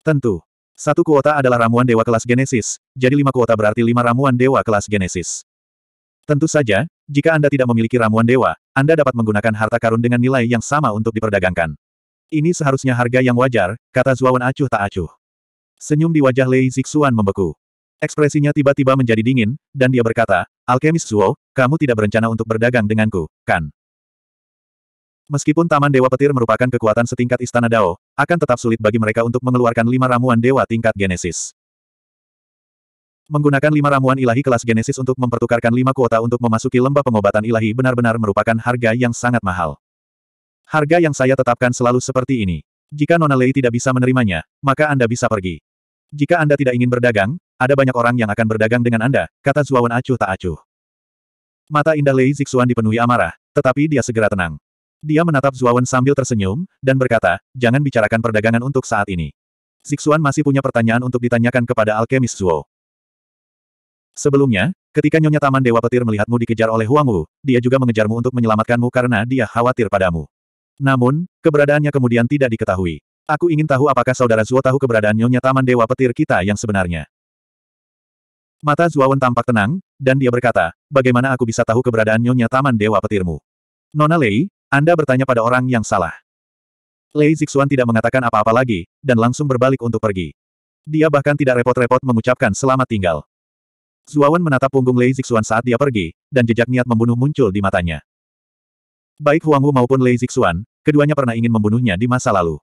Tentu. Satu kuota adalah ramuan dewa kelas Genesis, jadi lima kuota berarti lima ramuan dewa kelas Genesis. Tentu saja, jika Anda tidak memiliki ramuan dewa, Anda dapat menggunakan harta karun dengan nilai yang sama untuk diperdagangkan. Ini seharusnya harga yang wajar, kata Zuawan acuh tak acuh. Senyum di wajah Lei Zixuan membeku. Ekspresinya tiba-tiba menjadi dingin, dan dia berkata, Alkemis Zuo, kamu tidak berencana untuk berdagang denganku, kan? Meskipun Taman Dewa Petir merupakan kekuatan setingkat Istana Dao, akan tetap sulit bagi mereka untuk mengeluarkan lima ramuan dewa tingkat Genesis. Menggunakan lima ramuan ilahi kelas Genesis untuk mempertukarkan lima kuota untuk memasuki lembah pengobatan ilahi benar-benar merupakan harga yang sangat mahal. Harga yang saya tetapkan selalu seperti ini. Jika Nona Lei tidak bisa menerimanya, maka Anda bisa pergi. Jika Anda tidak ingin berdagang, ada banyak orang yang akan berdagang dengan Anda, kata Zuawan acuh tak acuh. Mata indah Lei Zixuan dipenuhi amarah, tetapi dia segera tenang. Dia menatap Zuawan sambil tersenyum, dan berkata, jangan bicarakan perdagangan untuk saat ini. Zixuan masih punya pertanyaan untuk ditanyakan kepada alkemis Zuo. Sebelumnya, ketika Nyonya Taman Dewa Petir melihatmu dikejar oleh Huang Wu, dia juga mengejarmu untuk menyelamatkanmu karena dia khawatir padamu. Namun, keberadaannya kemudian tidak diketahui. Aku ingin tahu apakah saudara Zuo tahu keberadaan Nyonya Taman Dewa Petir kita yang sebenarnya. Mata Zuawan tampak tenang, dan dia berkata, bagaimana aku bisa tahu keberadaan Nyonya Taman Dewa Petirmu? Nona Lei, anda bertanya pada orang yang salah. Lei Zixuan tidak mengatakan apa-apa lagi, dan langsung berbalik untuk pergi. Dia bahkan tidak repot-repot mengucapkan selamat tinggal. Zuawan menatap punggung Lei Zixuan saat dia pergi, dan jejak niat membunuh muncul di matanya. Baik Huang Wu maupun Lei Zixuan, keduanya pernah ingin membunuhnya di masa lalu.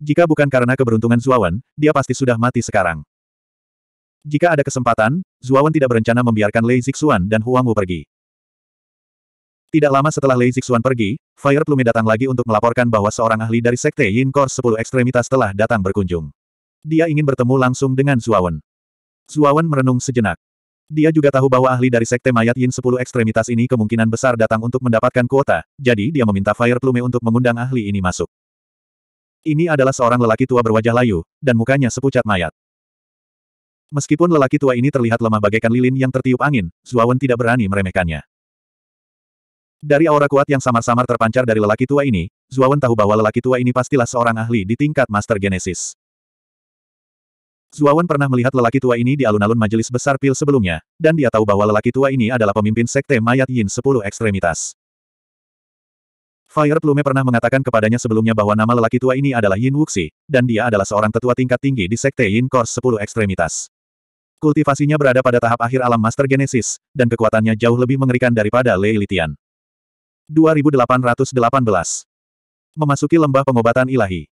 Jika bukan karena keberuntungan Zuawan, dia pasti sudah mati sekarang. Jika ada kesempatan, Zuawan tidak berencana membiarkan Lei Zixuan dan Huang Wu pergi. Tidak lama setelah Lei Zixuan pergi, Fire Plume datang lagi untuk melaporkan bahwa seorang ahli dari Sekte Yin Core 10 Ekstremitas telah datang berkunjung. Dia ingin bertemu langsung dengan Zuawan. Zuawan merenung sejenak. Dia juga tahu bahwa ahli dari Sekte Mayat Yin 10 Ekstremitas ini kemungkinan besar datang untuk mendapatkan kuota, jadi dia meminta Fire Plume untuk mengundang ahli ini masuk. Ini adalah seorang lelaki tua berwajah layu, dan mukanya sepucat mayat. Meskipun lelaki tua ini terlihat lemah bagaikan lilin yang tertiup angin, Zuawan tidak berani meremehkannya. Dari aura kuat yang samar-samar terpancar dari lelaki tua ini, Zuawan tahu bahwa lelaki tua ini pastilah seorang ahli di tingkat Master Genesis. Zuawan pernah melihat lelaki tua ini di alun-alun majelis besar pil sebelumnya, dan dia tahu bahwa lelaki tua ini adalah pemimpin sekte mayat Yin Sepuluh Ekstremitas. Fire Plume pernah mengatakan kepadanya sebelumnya bahwa nama lelaki tua ini adalah Yin Wuxi, dan dia adalah seorang tetua tingkat tinggi di sekte Yin Course Sepuluh Ekstremitas. Kultivasinya berada pada tahap akhir alam Master Genesis, dan kekuatannya jauh lebih mengerikan daripada Lei Litian. 2818. Memasuki lembah pengobatan ilahi.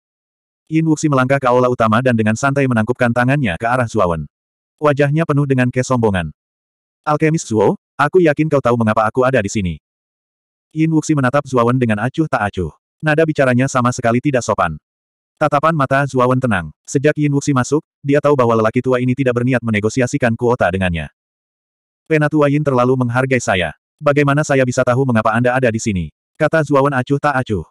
Yin Wuxi melangkah ke aula utama dan dengan santai menangkupkan tangannya ke arah Zuawan. Wajahnya penuh dengan kesombongan. Alkemis Zuo, aku yakin kau tahu mengapa aku ada di sini. Yin Wuxi menatap Zuawan dengan acuh tak acuh. Nada bicaranya sama sekali tidak sopan. Tatapan mata Zuawan tenang. Sejak Yin Wuxi masuk, dia tahu bahwa lelaki tua ini tidak berniat menegosiasikan kuota dengannya. Penatua Yin terlalu menghargai saya. Bagaimana saya bisa tahu mengapa Anda ada di sini? Kata Zuawan acuh tak acuh.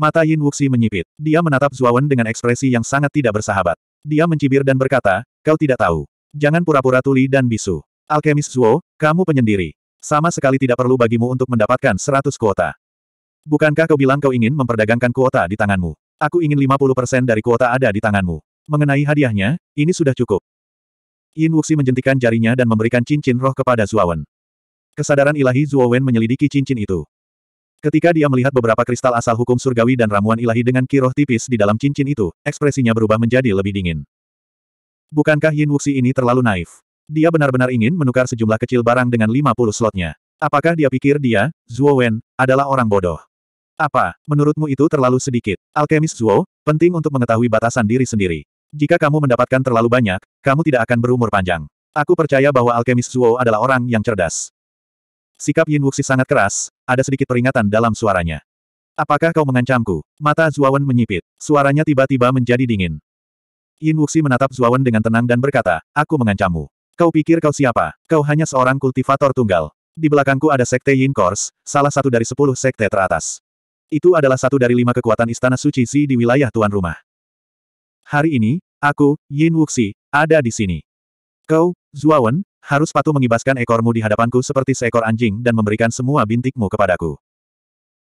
Mata Yin Wuxi menyipit. Dia menatap Zuawan dengan ekspresi yang sangat tidak bersahabat. Dia mencibir dan berkata, kau tidak tahu. Jangan pura-pura tuli dan bisu. Alkemis Zuo, kamu penyendiri. Sama sekali tidak perlu bagimu untuk mendapatkan 100 kuota. Bukankah kau bilang kau ingin memperdagangkan kuota di tanganmu? Aku ingin 50% dari kuota ada di tanganmu. Mengenai hadiahnya, ini sudah cukup. Yin Wuxi menjentikan jarinya dan memberikan cincin roh kepada Zuawan. Kesadaran ilahi Zuowen menyelidiki cincin itu. Ketika dia melihat beberapa kristal asal hukum surgawi dan ramuan ilahi dengan kiroh tipis di dalam cincin itu, ekspresinya berubah menjadi lebih dingin. Bukankah Yin Wuxi ini terlalu naif? Dia benar-benar ingin menukar sejumlah kecil barang dengan 50 slotnya. Apakah dia pikir dia, Zuo Wen, adalah orang bodoh? Apa, menurutmu itu terlalu sedikit? Alkemis Zuo, penting untuk mengetahui batasan diri sendiri. Jika kamu mendapatkan terlalu banyak, kamu tidak akan berumur panjang. Aku percaya bahwa Alkemis Zuo adalah orang yang cerdas. Sikap Yin Wuxi sangat keras, ada sedikit peringatan dalam suaranya. Apakah kau mengancamku? Mata Zuawan menyipit. Suaranya tiba-tiba menjadi dingin. Yin Wuxi menatap Zuawan dengan tenang dan berkata, aku mengancammu. Kau pikir kau siapa? Kau hanya seorang kultivator tunggal. Di belakangku ada sekte Yin Kors, salah satu dari sepuluh sekte teratas. Itu adalah satu dari lima kekuatan istana suci Zi di wilayah tuan rumah. Hari ini, aku, Yin Wuxi, ada di sini. Kau, Zuawan, harus patuh mengibaskan ekormu di hadapanku seperti seekor anjing dan memberikan semua bintikmu kepadaku.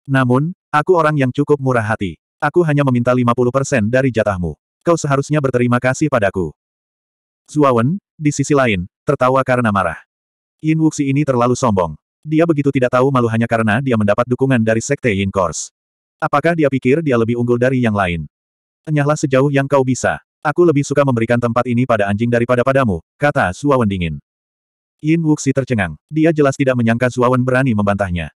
Namun, aku orang yang cukup murah hati. Aku hanya meminta 50% dari jatahmu. Kau seharusnya berterima kasih padaku. Zuawan, di sisi lain, tertawa karena marah. Yin Wuxi ini terlalu sombong. Dia begitu tidak tahu malu hanya karena dia mendapat dukungan dari Sekte Yin Kors. Apakah dia pikir dia lebih unggul dari yang lain? Enyahlah sejauh yang kau bisa. Aku lebih suka memberikan tempat ini pada anjing daripada padamu, kata Zuawan dingin. Yin Wuxi tercengang. Dia jelas tidak menyangka Zuawan berani membantahnya.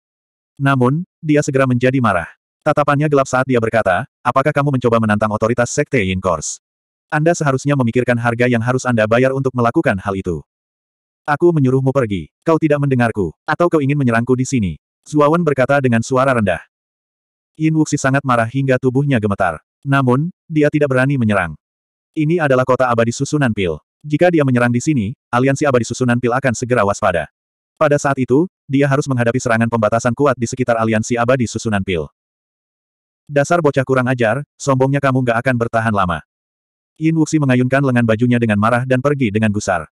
Namun, dia segera menjadi marah. Tatapannya gelap saat dia berkata, apakah kamu mencoba menantang otoritas Sekte Yin Kors? Anda seharusnya memikirkan harga yang harus Anda bayar untuk melakukan hal itu. Aku menyuruhmu pergi. Kau tidak mendengarku. Atau kau ingin menyerangku di sini. Zuawan berkata dengan suara rendah. Yin Wuxi sangat marah hingga tubuhnya gemetar. Namun, dia tidak berani menyerang. Ini adalah kota abadi susunan pil. Jika dia menyerang di sini, aliansi abadi susunan pil akan segera waspada. Pada saat itu, dia harus menghadapi serangan pembatasan kuat di sekitar aliansi abadi susunan pil. Dasar bocah kurang ajar, sombongnya kamu gak akan bertahan lama. Yin Wuxi mengayunkan lengan bajunya dengan marah dan pergi dengan gusar.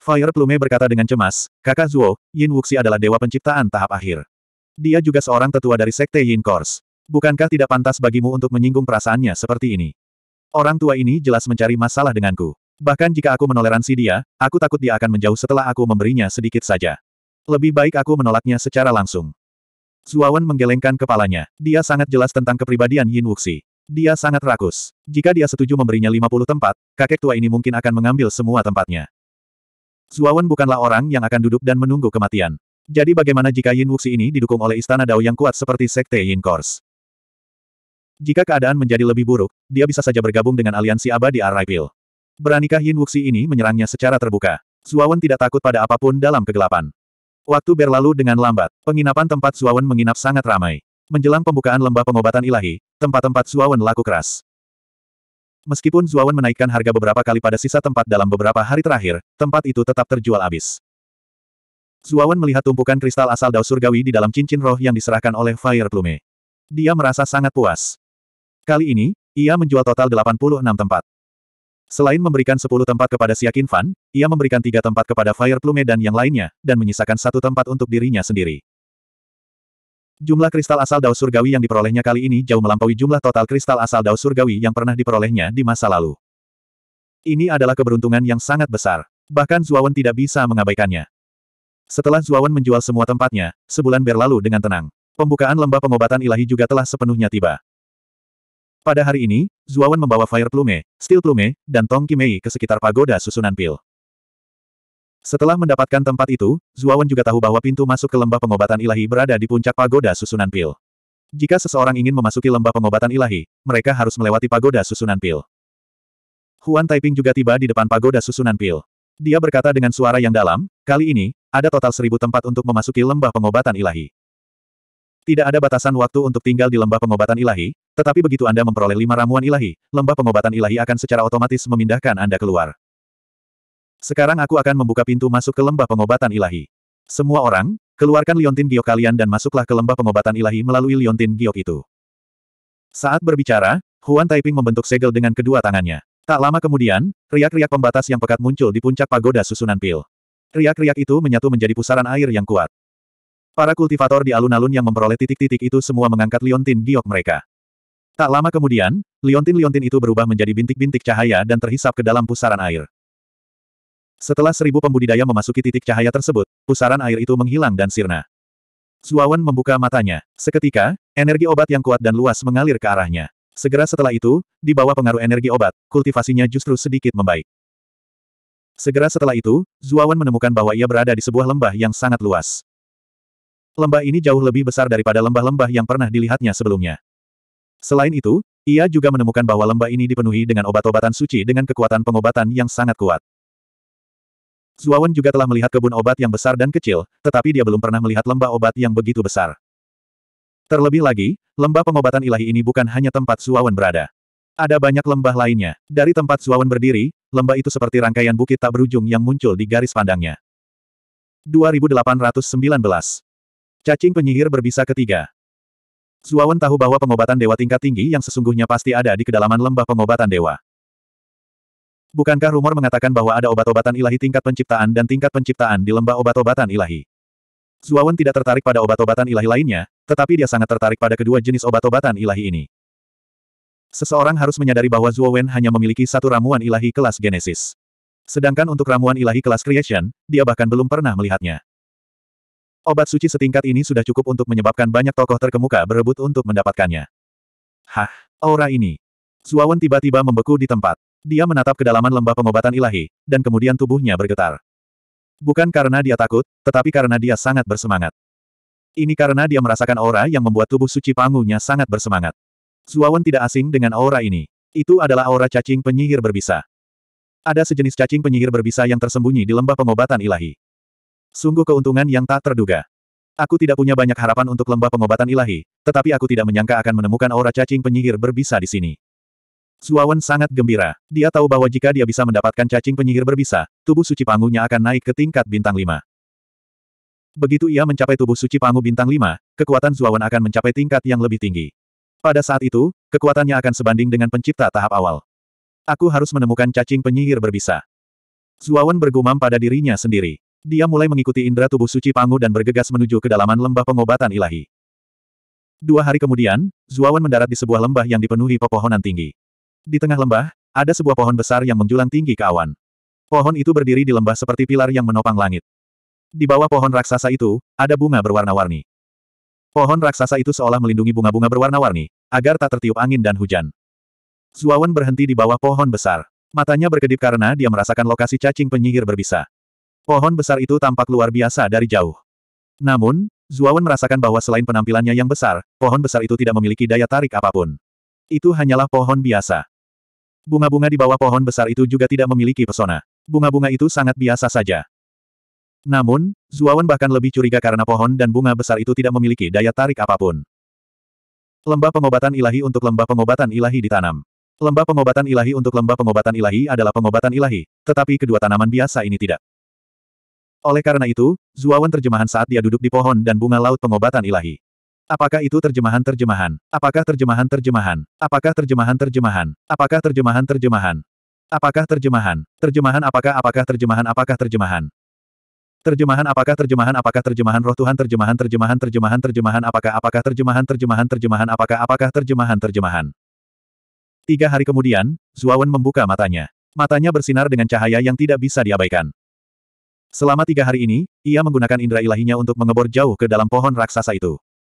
Fire Plume berkata dengan cemas, kakak Zuo, Yin Wuxi adalah dewa penciptaan tahap akhir. Dia juga seorang tetua dari sekte Yin Kors. Bukankah tidak pantas bagimu untuk menyinggung perasaannya seperti ini? Orang tua ini jelas mencari masalah denganku. Bahkan jika aku menoleransi dia, aku takut dia akan menjauh setelah aku memberinya sedikit saja. Lebih baik aku menolaknya secara langsung. Zuawan menggelengkan kepalanya. Dia sangat jelas tentang kepribadian Yin Wuxi. Dia sangat rakus. Jika dia setuju memberinya 50 tempat, kakek tua ini mungkin akan mengambil semua tempatnya. Zuawan bukanlah orang yang akan duduk dan menunggu kematian. Jadi bagaimana jika Yin Wuxi ini didukung oleh istana Dao yang kuat seperti Sekte Yin Kors? Jika keadaan menjadi lebih buruk, dia bisa saja bergabung dengan aliansi abadi Arraipil. Beranikah Yin Wuxi ini menyerangnya secara terbuka? Zuawan tidak takut pada apa pun dalam kegelapan. Waktu berlalu dengan lambat. Penginapan tempat Zuawan menginap sangat ramai. Menjelang pembukaan lembah pengobatan ilahi, tempat-tempat Zuawan laku keras. Meskipun Zuawan menaikkan harga beberapa kali pada sisa tempat dalam beberapa hari terakhir, tempat itu tetap terjual habis. Zuawan melihat tumpukan kristal asal Dao Surgawi di dalam cincin roh yang diserahkan oleh Fire Plume. Dia merasa sangat puas. Kali ini, ia menjual total 86 tempat. Selain memberikan 10 tempat kepada Siakin Fan, ia memberikan tiga tempat kepada Fire Plume dan yang lainnya, dan menyisakan satu tempat untuk dirinya sendiri. Jumlah kristal asal Dao Surgawi yang diperolehnya kali ini jauh melampaui jumlah total kristal asal Dao Surgawi yang pernah diperolehnya di masa lalu. Ini adalah keberuntungan yang sangat besar. Bahkan Zuawan tidak bisa mengabaikannya. Setelah Zuawan menjual semua tempatnya, sebulan berlalu dengan tenang. Pembukaan lembah pengobatan ilahi juga telah sepenuhnya tiba. Pada hari ini, Zuawan membawa Fire Plume, Steel Plume, dan Tong Kimei ke sekitar pagoda susunan pil. Setelah mendapatkan tempat itu, Zuawan juga tahu bahwa pintu masuk ke lembah pengobatan ilahi berada di puncak pagoda susunan pil. Jika seseorang ingin memasuki lembah pengobatan ilahi, mereka harus melewati pagoda susunan pil. Huan Taiping juga tiba di depan pagoda susunan pil. Dia berkata dengan suara yang dalam, kali ini, ada total seribu tempat untuk memasuki lembah pengobatan ilahi. Tidak ada batasan waktu untuk tinggal di lembah pengobatan ilahi, tetapi begitu Anda memperoleh lima ramuan ilahi, lembah pengobatan ilahi akan secara otomatis memindahkan Anda keluar. Sekarang aku akan membuka pintu masuk ke lembah pengobatan ilahi. Semua orang, keluarkan liontin giok kalian dan masuklah ke lembah pengobatan ilahi melalui liontin giok itu. Saat berbicara, Huan Taiping membentuk segel dengan kedua tangannya. Tak lama kemudian, riak-riak pembatas yang pekat muncul di puncak pagoda susunan pil. Riak-riak itu menyatu menjadi pusaran air yang kuat. Para kultivator di alun-alun yang memperoleh titik-titik itu semua mengangkat liontin giok mereka. Tak lama kemudian, liontin-liontin itu berubah menjadi bintik-bintik cahaya dan terhisap ke dalam pusaran air. Setelah seribu pembudidaya memasuki titik cahaya tersebut, pusaran air itu menghilang dan sirna. Zuawan membuka matanya. Seketika, energi obat yang kuat dan luas mengalir ke arahnya. Segera setelah itu, di bawah pengaruh energi obat, kultivasinya justru sedikit membaik. Segera setelah itu, Zuawan menemukan bahwa ia berada di sebuah lembah yang sangat luas. Lembah ini jauh lebih besar daripada lembah-lembah yang pernah dilihatnya sebelumnya. Selain itu, ia juga menemukan bahwa lembah ini dipenuhi dengan obat-obatan suci dengan kekuatan pengobatan yang sangat kuat. Zuawan juga telah melihat kebun obat yang besar dan kecil, tetapi dia belum pernah melihat lembah obat yang begitu besar. Terlebih lagi, lembah pengobatan ilahi ini bukan hanya tempat Suawan berada. Ada banyak lembah lainnya. Dari tempat Suawan berdiri, lembah itu seperti rangkaian bukit tak berujung yang muncul di garis pandangnya. 2819. Cacing penyihir berbisa ketiga. Suawan tahu bahwa pengobatan dewa tingkat tinggi yang sesungguhnya pasti ada di kedalaman lembah pengobatan dewa. Bukankah rumor mengatakan bahwa ada obat-obatan ilahi tingkat penciptaan dan tingkat penciptaan di lembah obat-obatan ilahi? Zuawan tidak tertarik pada obat-obatan ilahi lainnya, tetapi dia sangat tertarik pada kedua jenis obat-obatan ilahi ini. Seseorang harus menyadari bahwa Zuowen hanya memiliki satu ramuan ilahi kelas Genesis. Sedangkan untuk ramuan ilahi kelas Creation, dia bahkan belum pernah melihatnya. Obat suci setingkat ini sudah cukup untuk menyebabkan banyak tokoh terkemuka berebut untuk mendapatkannya. Hah, aura ini. Zuawan tiba-tiba membeku di tempat. Dia menatap kedalaman lembah pengobatan ilahi, dan kemudian tubuhnya bergetar. Bukan karena dia takut, tetapi karena dia sangat bersemangat. Ini karena dia merasakan aura yang membuat tubuh suci pangunya sangat bersemangat. Zuawan tidak asing dengan aura ini. Itu adalah aura cacing penyihir berbisa. Ada sejenis cacing penyihir berbisa yang tersembunyi di lembah pengobatan ilahi. Sungguh keuntungan yang tak terduga. Aku tidak punya banyak harapan untuk lembah pengobatan ilahi, tetapi aku tidak menyangka akan menemukan aura cacing penyihir berbisa di sini. Zuawan sangat gembira. Dia tahu bahwa jika dia bisa mendapatkan cacing penyihir berbisa, tubuh suci pangunya akan naik ke tingkat bintang 5. Begitu ia mencapai tubuh suci pangu bintang 5, kekuatan Zuawan akan mencapai tingkat yang lebih tinggi. Pada saat itu, kekuatannya akan sebanding dengan pencipta tahap awal. Aku harus menemukan cacing penyihir berbisa. Zuawan bergumam pada dirinya sendiri. Dia mulai mengikuti indera tubuh suci pangu dan bergegas menuju ke dalaman lembah pengobatan ilahi. Dua hari kemudian, Zuawan mendarat di sebuah lembah yang dipenuhi pepohonan tinggi. Di tengah lembah, ada sebuah pohon besar yang menjulang tinggi ke awan. Pohon itu berdiri di lembah seperti pilar yang menopang langit. Di bawah pohon raksasa itu, ada bunga berwarna-warni. Pohon raksasa itu seolah melindungi bunga-bunga berwarna-warni, agar tak tertiup angin dan hujan. Zuawan berhenti di bawah pohon besar. Matanya berkedip karena dia merasakan lokasi cacing penyihir berbisa. Pohon besar itu tampak luar biasa dari jauh. Namun, Zuawan merasakan bahwa selain penampilannya yang besar, pohon besar itu tidak memiliki daya tarik apa pun. Itu hanyalah pohon biasa. Bunga-bunga di bawah pohon besar itu juga tidak memiliki pesona. Bunga-bunga itu sangat biasa saja. Namun, Zuawan bahkan lebih curiga karena pohon dan bunga besar itu tidak memiliki daya tarik apa pun. Lembah pengobatan ilahi untuk lembah pengobatan ilahi ditanam. Lembah pengobatan ilahi untuk lembah pengobatan ilahi adalah pengobatan ilahi, tetapi kedua tanaman biasa ini tidak. Oleh karena itu, Zuawan terjemahan saat dia duduk di pohon dan bunga laut pengobatan ilahi. Apakah itu terjemahan-terjemahan? Apakah terjemahan-terjemahan? Apakah terjemahan-terjemahan? Apakah terjemahan-terjemahan? Apakah terjemahan? Terjemahan apakah apakah terjemahan apakah terjemahan? Terjemahan apakah terjemahan apakah terjemahan roh Tuhan terjemahan terjemahan terjemahan terjemahan apakah apakah terjemahan terjemahan terjemahan apakah apakah terjemahan terjemahan Tiga hari kemudian, Zuawan membuka matanya. Matanya bersinar dengan cahaya yang tidak bisa diabaikan. Selama tiga hari ini, ia menggunakan indera ilahinya untuk mengebor jauh ke dalam pohon raksasa itu.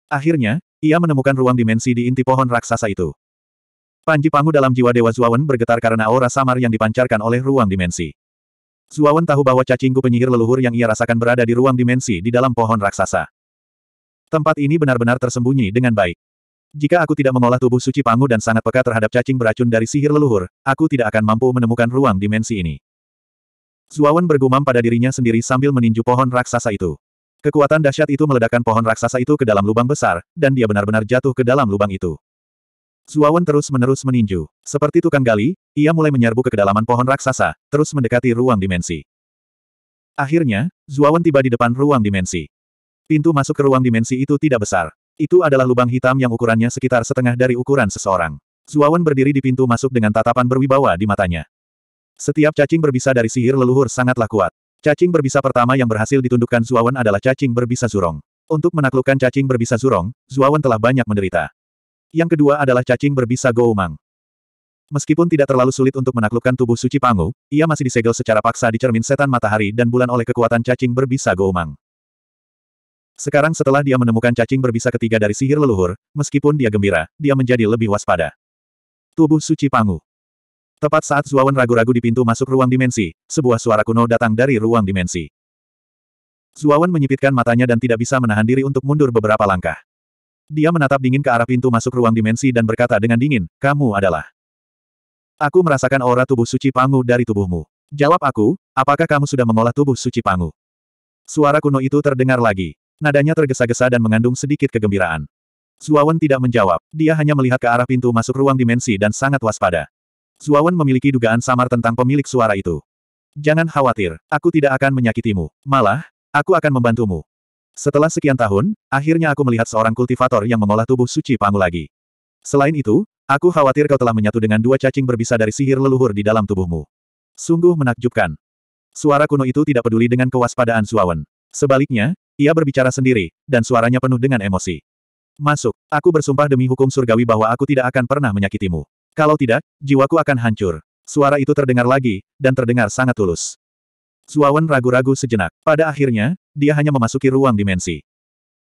Akhirnya, ia menemukan ruang dimensi di inti pohon raksasa itu. Panji Pangu dalam jiwa Dewa Zuawan bergetar karena aura samar yang dipancarkan oleh ruang dimensi. Zuawan tahu bahwa cacingku penyihir leluhur yang ia rasakan berada di ruang dimensi di dalam pohon raksasa. Tempat ini benar-benar tersembunyi dengan baik. Jika aku tidak mengolah tubuh suci Pangu dan sangat peka terhadap cacing beracun dari sihir leluhur, aku tidak akan mampu menemukan ruang dimensi ini. Zuawan bergumam pada dirinya sendiri sambil meninju pohon raksasa itu. Kekuatan dahsyat itu meledakkan pohon raksasa itu ke dalam lubang besar, dan dia benar-benar jatuh ke dalam lubang itu. Zuawan terus-menerus meninju. Seperti tukang gali, ia mulai menyerbu ke kedalaman pohon raksasa, terus mendekati ruang dimensi. Akhirnya, Zuawan tiba di depan ruang dimensi. Pintu masuk ke ruang dimensi itu tidak besar. Itu adalah lubang hitam yang ukurannya sekitar setengah dari ukuran seseorang. Zuawan berdiri di pintu masuk dengan tatapan berwibawa di matanya. Setiap cacing berbisa dari sihir leluhur sangatlah kuat. Cacing berbisa pertama yang berhasil ditundukkan Zuawan adalah cacing berbisa Zurong. Untuk menaklukkan cacing berbisa Zurong, Zuawan telah banyak menderita. Yang kedua adalah cacing berbisa Goumang. Meskipun tidak terlalu sulit untuk menaklukkan tubuh suci Pangu, ia masih disegel secara paksa di cermin setan matahari dan bulan oleh kekuatan cacing berbisa Goumang. Sekarang setelah dia menemukan cacing berbisa ketiga dari sihir leluhur, meskipun dia gembira, dia menjadi lebih waspada. Tubuh suci Pangu. Tepat saat Zuawan ragu-ragu di pintu masuk ruang dimensi, sebuah suara kuno datang dari ruang dimensi. Zuawan menyipitkan matanya dan tidak bisa menahan diri untuk mundur beberapa langkah. Dia menatap dingin ke arah pintu masuk ruang dimensi dan berkata dengan dingin, kamu adalah. Aku merasakan aura tubuh suci Pangu dari tubuhmu. Jawab aku, apakah kamu sudah mengolah tubuh suci Pangu? Suara kuno itu terdengar lagi. Nadanya tergesa-gesa dan mengandung sedikit kegembiraan. Zuawan tidak menjawab, dia hanya melihat ke arah pintu masuk ruang dimensi dan sangat waspada. Zuawan memiliki dugaan samar tentang pemilik suara itu. Jangan khawatir, aku tidak akan menyakitimu. Malah, aku akan membantumu. Setelah sekian tahun, akhirnya aku melihat seorang kultivator yang mengolah tubuh suci Pangu lagi. Selain itu, aku khawatir kau telah menyatu dengan dua cacing berbisa dari sihir leluhur di dalam tubuhmu. Sungguh menakjubkan. Suara kuno itu tidak peduli dengan kewaspadaan Zuawan. Sebaliknya, ia berbicara sendiri, dan suaranya penuh dengan emosi. Masuk, aku bersumpah demi hukum surgawi bahwa aku tidak akan pernah menyakitimu. Kalau tidak, jiwaku akan hancur. Suara itu terdengar lagi, dan terdengar sangat tulus. Zuawan ragu-ragu sejenak. Pada akhirnya, dia hanya memasuki ruang dimensi.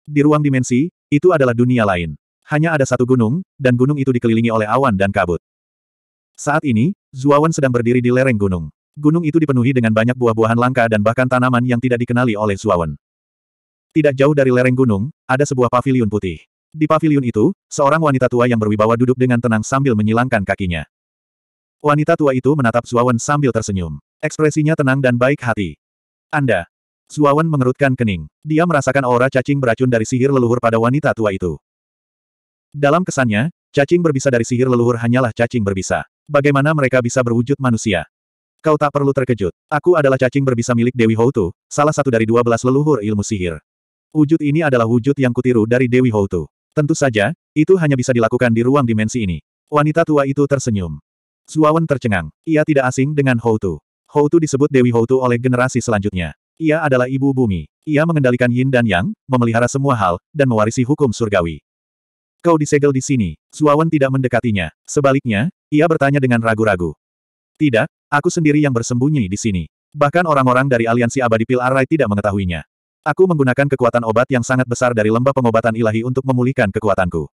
Di ruang dimensi, itu adalah dunia lain. Hanya ada satu gunung, dan gunung itu dikelilingi oleh awan dan kabut. Saat ini, Zuawan sedang berdiri di lereng gunung. Gunung itu dipenuhi dengan banyak buah-buahan langka dan bahkan tanaman yang tidak dikenali oleh Zuawan. Tidak jauh dari lereng gunung, ada sebuah paviliun putih. Di paviliun itu, seorang wanita tua yang berwibawa duduk dengan tenang sambil menyilangkan kakinya. Wanita tua itu menatap Zuawan sambil tersenyum. Ekspresinya tenang dan baik hati. Anda. Zuawan mengerutkan kening. Dia merasakan aura cacing beracun dari sihir leluhur pada wanita tua itu. Dalam kesannya, cacing berbisa dari sihir leluhur hanyalah cacing berbisa. Bagaimana mereka bisa berwujud manusia? Kau tak perlu terkejut. Aku adalah cacing berbisa milik Dewi Houtu, salah satu dari dua belas leluhur ilmu sihir. Wujud ini adalah wujud yang kutiru dari Dewi Houtu. Tentu saja, itu hanya bisa dilakukan di ruang dimensi ini. Wanita tua itu tersenyum. Zuawan tercengang. Ia tidak asing dengan Houtu. Houtu disebut Dewi Houtu oleh generasi selanjutnya. Ia adalah ibu bumi. Ia mengendalikan yin dan yang, memelihara semua hal, dan mewarisi hukum surgawi. Kau disegel di sini. Zuawan tidak mendekatinya. Sebaliknya, ia bertanya dengan ragu-ragu. Tidak, aku sendiri yang bersembunyi di sini. Bahkan orang-orang dari aliansi abadi Pil Arai tidak mengetahuinya. Aku menggunakan kekuatan obat yang sangat besar dari lembah pengobatan ilahi untuk memulihkan kekuatanku.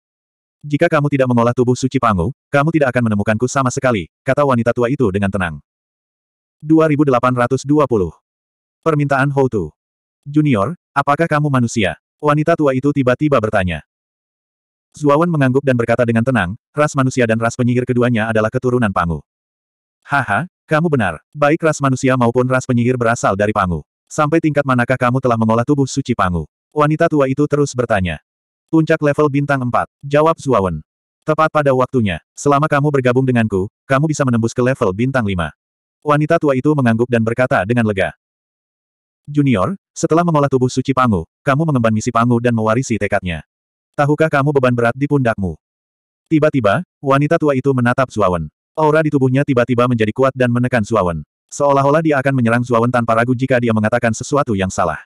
Jika kamu tidak mengolah tubuh suci Pangu, kamu tidak akan menemukanku sama sekali, kata wanita tua itu dengan tenang. 2820. Permintaan Houtu. Junior, apakah kamu manusia? Wanita tua itu tiba-tiba bertanya. Zuawan mengangguk dan berkata dengan tenang, ras manusia dan ras penyihir keduanya adalah keturunan Pangu. Haha, kamu benar. Baik ras manusia maupun ras penyihir berasal dari Pangu. Sampai tingkat manakah kamu telah mengolah tubuh suci Pangu? Wanita tua itu terus bertanya. Puncak level bintang 4, jawab Zuawan. Tepat pada waktunya, selama kamu bergabung denganku, kamu bisa menembus ke level bintang 5. Wanita tua itu mengangguk dan berkata dengan lega. Junior, setelah mengolah tubuh suci Pangu, kamu mengemban misi Pangu dan mewarisi tekadnya. Tahukah kamu beban berat di pundakmu? Tiba-tiba, wanita tua itu menatap Zuawan. Aura di tubuhnya tiba-tiba menjadi kuat dan menekan Zuawan. Seolah-olah dia akan menyerang Zuawan tanpa ragu jika dia mengatakan sesuatu yang salah.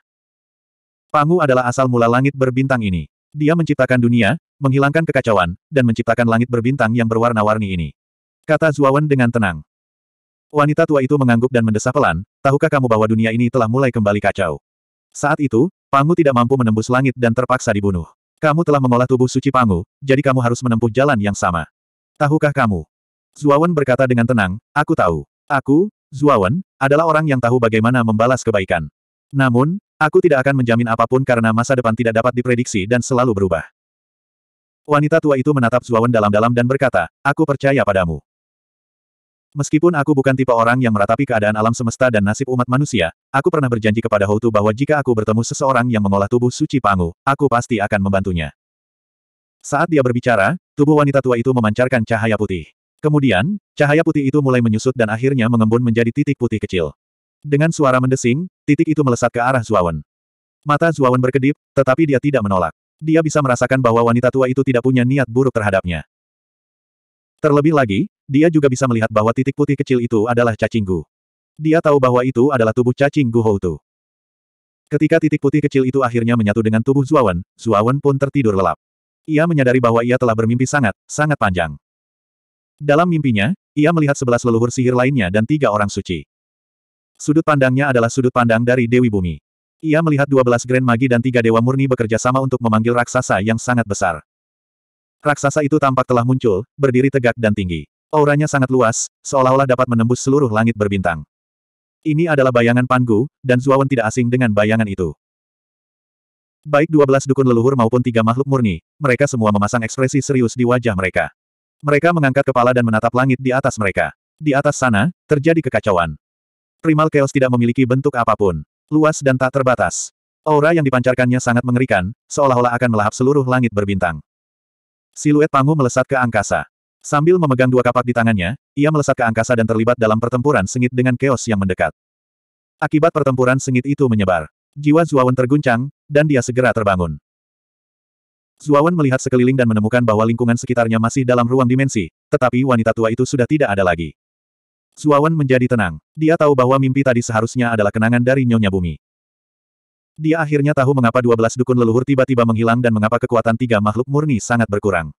Pangu adalah asal mula langit berbintang ini. Dia menciptakan dunia, menghilangkan kekacauan, dan menciptakan langit berbintang yang berwarna-warni ini. Kata Zuawan dengan tenang. Wanita tua itu mengangguk dan mendesah pelan, tahukah kamu bahwa dunia ini telah mulai kembali kacau? Saat itu, Pangu tidak mampu menembus langit dan terpaksa dibunuh. Kamu telah mengolah tubuh suci Pangu, jadi kamu harus menempuh jalan yang sama. Tahukah kamu? Zuawan berkata dengan tenang, aku tahu. Aku, Zuawan, adalah orang yang tahu bagaimana membalas kebaikan. Namun, aku tidak akan menjamin apa pun karena masa depan tidak dapat diprediksi dan selalu berubah. Wanita tua itu menatap Zuawan dalam-dalam dan berkata, aku percaya padamu. Meskipun aku bukan tipe orang yang meratapi keadaan alam semesta dan nasib umat manusia, aku pernah berjanji kepada Houtu bahwa jika aku bertemu seseorang yang mengolah tubuh suci Pangu, aku pasti akan membantunya. Saat dia berbicara, tubuh wanita tua itu memancarkan cahaya putih. Kemudian, cahaya putih itu mulai menyusut dan akhirnya mengembun menjadi titik putih kecil. Dengan suara mendesing, titik itu melesat ke arah Zuawan. Mata Zuawan berkedip, tetapi dia tidak menolak. Dia bisa merasakan bahwa wanita tua itu tidak punya niat buruk terhadapnya. Terlebih lagi, dia juga bisa melihat bahwa titik putih kecil itu adalah cacing gu. Dia tahu bahwa itu adalah tubuh cacing gu Houtu. Ketika titik putih kecil itu akhirnya menyatu dengan tubuh Zuawan, Zuawan pun tertidur lelap. Ia menyadari bahwa ia telah bermimpi sangat, sangat panjang. Dalam mimpinya, ia melihat sebelas leluhur sihir lainnya dan tiga orang suci. Sudut pandangnya adalah sudut pandang dari Dewi Bumi. Ia melihat dua belas Grand Magi dan tiga Dewa Murni bekerja sama untuk memanggil raksasa yang sangat besar. Raksasa itu tampak telah muncul, berdiri tegak dan tinggi. Auranya sangat luas, seolah-olah dapat menembus seluruh langit berbintang. Ini adalah bayangan Pangu, dan Zuawan tidak asing dengan bayangan itu. Baik dua belas dukun leluhur maupun tiga makhluk murni, mereka semua memasang ekspresi serius di wajah mereka. Mereka mengangkat kepala dan menatap langit di atas mereka. Di atas sana, terjadi kekacauan. Primal Chaos tidak memiliki bentuk apa pun. Luas dan tak terbatas. Aura yang dipancarkannya sangat mengerikan, seolah-olah akan melahap seluruh langit berbintang. Siluet Pangu melesat ke angkasa. Sambil memegang dua kapak di tangannya, ia melesat ke angkasa dan terlibat dalam pertempuran sengit dengan keos yang mendekat. Akibat pertempuran sengit itu menyebar. Jiwa Zuawan terguncang, dan dia segera terbangun. Zuawan melihat sekeliling dan menemukan bahwa lingkungan sekitarnya masih dalam ruang dimensi, tetapi wanita tua itu sudah tidak ada lagi. Zuawan menjadi tenang. Dia tahu bahwa mimpi tadi seharusnya adalah kenangan dari Nyonya Bumi. Dia akhirnya tahu mengapa 12 dukun leluhur tiba-tiba menghilang dan mengapa kekuatan tiga makhluk murni sangat berkurang.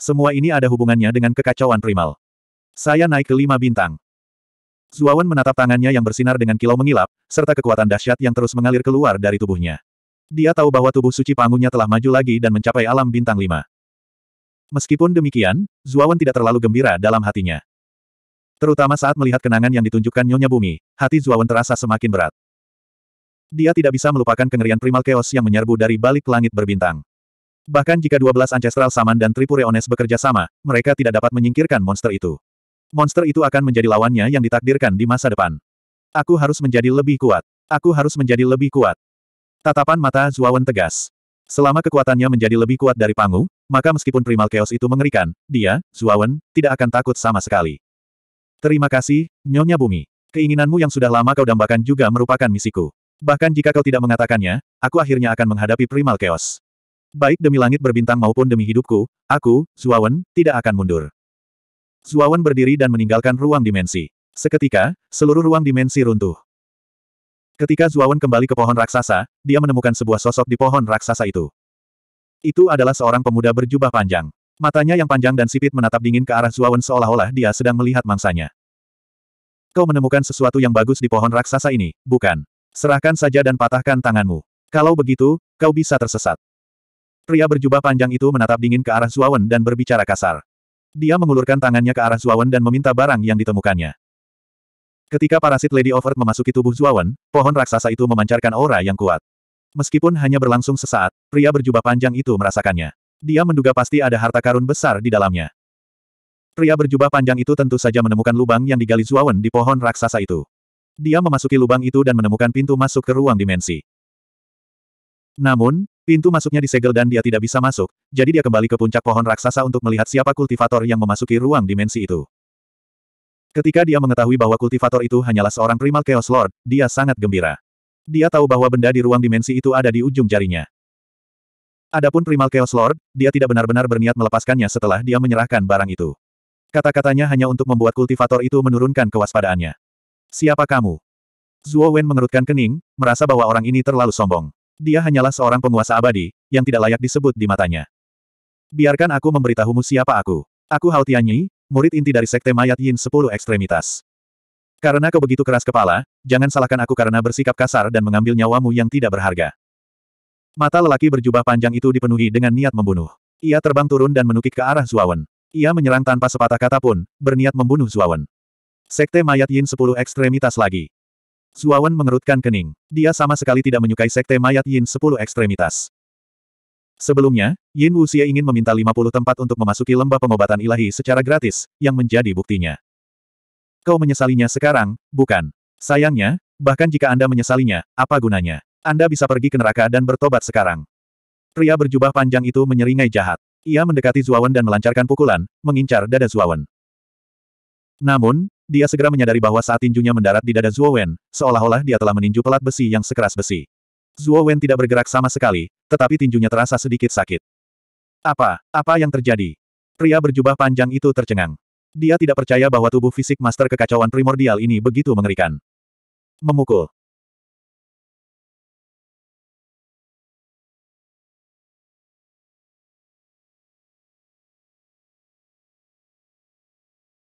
Semua ini ada hubungannya dengan kekacauan primal. Saya naik ke lima bintang. Zuawan menatap tangannya yang bersinar dengan kilau mengilap, serta kekuatan dahsyat yang terus mengalir keluar dari tubuhnya. Dia tahu bahwa tubuh suci pangunya telah maju lagi dan mencapai alam bintang lima. Meskipun demikian, Zuawan tidak terlalu gembira dalam hatinya. Terutama saat melihat kenangan yang ditunjukkan Nyonya Bumi, hati Zuawan terasa semakin berat. Dia tidak bisa melupakan kengerian primal chaos yang menyerbu dari balik langit berbintang. Bahkan jika 12 Ancestral Saman dan Tripureones bekerja sama, mereka tidak dapat menyingkirkan monster itu. Monster itu akan menjadi lawannya yang ditakdirkan di masa depan. Aku harus menjadi lebih kuat. Aku harus menjadi lebih kuat. Tatapan mata Zuawan tegas. Selama kekuatannya menjadi lebih kuat dari Pangu, maka meskipun Primal Chaos itu mengerikan, dia, Zuawan, tidak akan takut sama sekali. Terima kasih, Nyonya Bumi. Keinginanmu yang sudah lama kau dambakan juga merupakan misiku. Bahkan jika kau tidak mengatakannya, aku akhirnya akan menghadapi Primal Chaos. Baik demi langit berbintang maupun demi hidupku, aku, Zuawan, tidak akan mundur. Zuawan berdiri dan meninggalkan ruang dimensi. Seketika, seluruh ruang dimensi runtuh. Ketika Zuawan kembali ke pohon raksasa, dia menemukan sebuah sosok di pohon raksasa itu. Itu adalah seorang pemuda berjubah panjang. Matanya yang panjang dan sipit menatap dingin ke arah Zuawan seolah-olah dia sedang melihat mangsanya. Kau menemukan sesuatu yang bagus di pohon raksasa ini, bukan? Serahkan saja dan patahkan tanganmu. Kalau begitu, kau bisa tersesat. Pria berjubah panjang itu menatap dingin ke arah Zuawan dan berbicara kasar. Dia mengulurkan tangannya ke arah Zuawan dan meminta barang yang ditemukannya. Ketika parasit Lady of Earth memasuki tubuh Zuawan, pohon raksasa itu memancarkan aura yang kuat. Meskipun hanya berlangsung sesaat, pria berjubah panjang itu merasakannya. Dia menduga pasti ada harta karun besar di dalamnya. Pria berjubah panjang itu tentu saja menemukan lubang yang digali Zuawan di pohon raksasa itu. Dia memasuki lubang itu dan menemukan pintu masuk ke ruang dimensi. Namun, Pintu masuknya disegel dan dia tidak bisa masuk, jadi dia kembali ke puncak pohon raksasa untuk melihat siapa kultivator yang memasuki ruang dimensi itu. Ketika dia mengetahui bahwa kultivator itu hanyalah seorang primal Chaos Lord, dia sangat gembira. Dia tahu bahwa benda di ruang dimensi itu ada di ujung jarinya. Adapun Primal Chaos Lord, dia tidak benar-benar berniat melepaskannya setelah dia menyerahkan barang itu. Kata-katanya hanya untuk membuat kultivator itu menurunkan kewaspadaannya. Siapa kamu? Zuo Wen mengerutkan kening, merasa bahwa orang ini terlalu sombong. Dia hanyalah seorang penguasa abadi, yang tidak layak disebut di matanya. Biarkan aku memberitahumu siapa aku. Aku Hao Tianyi, murid inti dari Sekte Mayat Yin Sepuluh Ekstremitas. Karena kau begitu keras kepala, jangan salahkan aku karena bersikap kasar dan mengambil nyawamu yang tidak berharga. Mata lelaki berjubah panjang itu dipenuhi dengan niat membunuh. Ia terbang turun dan menukik ke arah Zuawan. Ia menyerang tanpa sepatah kata pun, berniat membunuh Zuawan. Sekte Mayat Yin Sepuluh Ekstremitas lagi. Zuawan mengerutkan kening. Dia sama sekali tidak menyukai Sekte Mayat Yin Sepuluh Ekstremitas. Sebelumnya, Yin Wuxie ingin meminta 50 tempat untuk memasuki lembah pengobatan ilahi secara gratis, yang menjadi buktinya. Kau menyesalinya sekarang, bukan? Sayangnya, bahkan jika Anda menyesalinya, apa gunanya? Anda bisa pergi ke neraka dan bertobat sekarang. Pria berjubah panjang itu menyeringai jahat. Ia mendekati Zuawan dan melancarkan pukulan, mengincar dada Zuawan. Namun, dia segera menyadari bahwa saat tinjunya mendarat di dada Zuowen, seolah-olah dia telah meninju pelat besi yang sekeras besi. Zuo Wen tidak bergerak sama sekali, tetapi tinjunya terasa sedikit sakit. Apa, apa yang terjadi? Pria berjubah panjang itu tercengang. Dia tidak percaya bahwa tubuh fisik master kekacauan primordial ini begitu mengerikan. Memukul.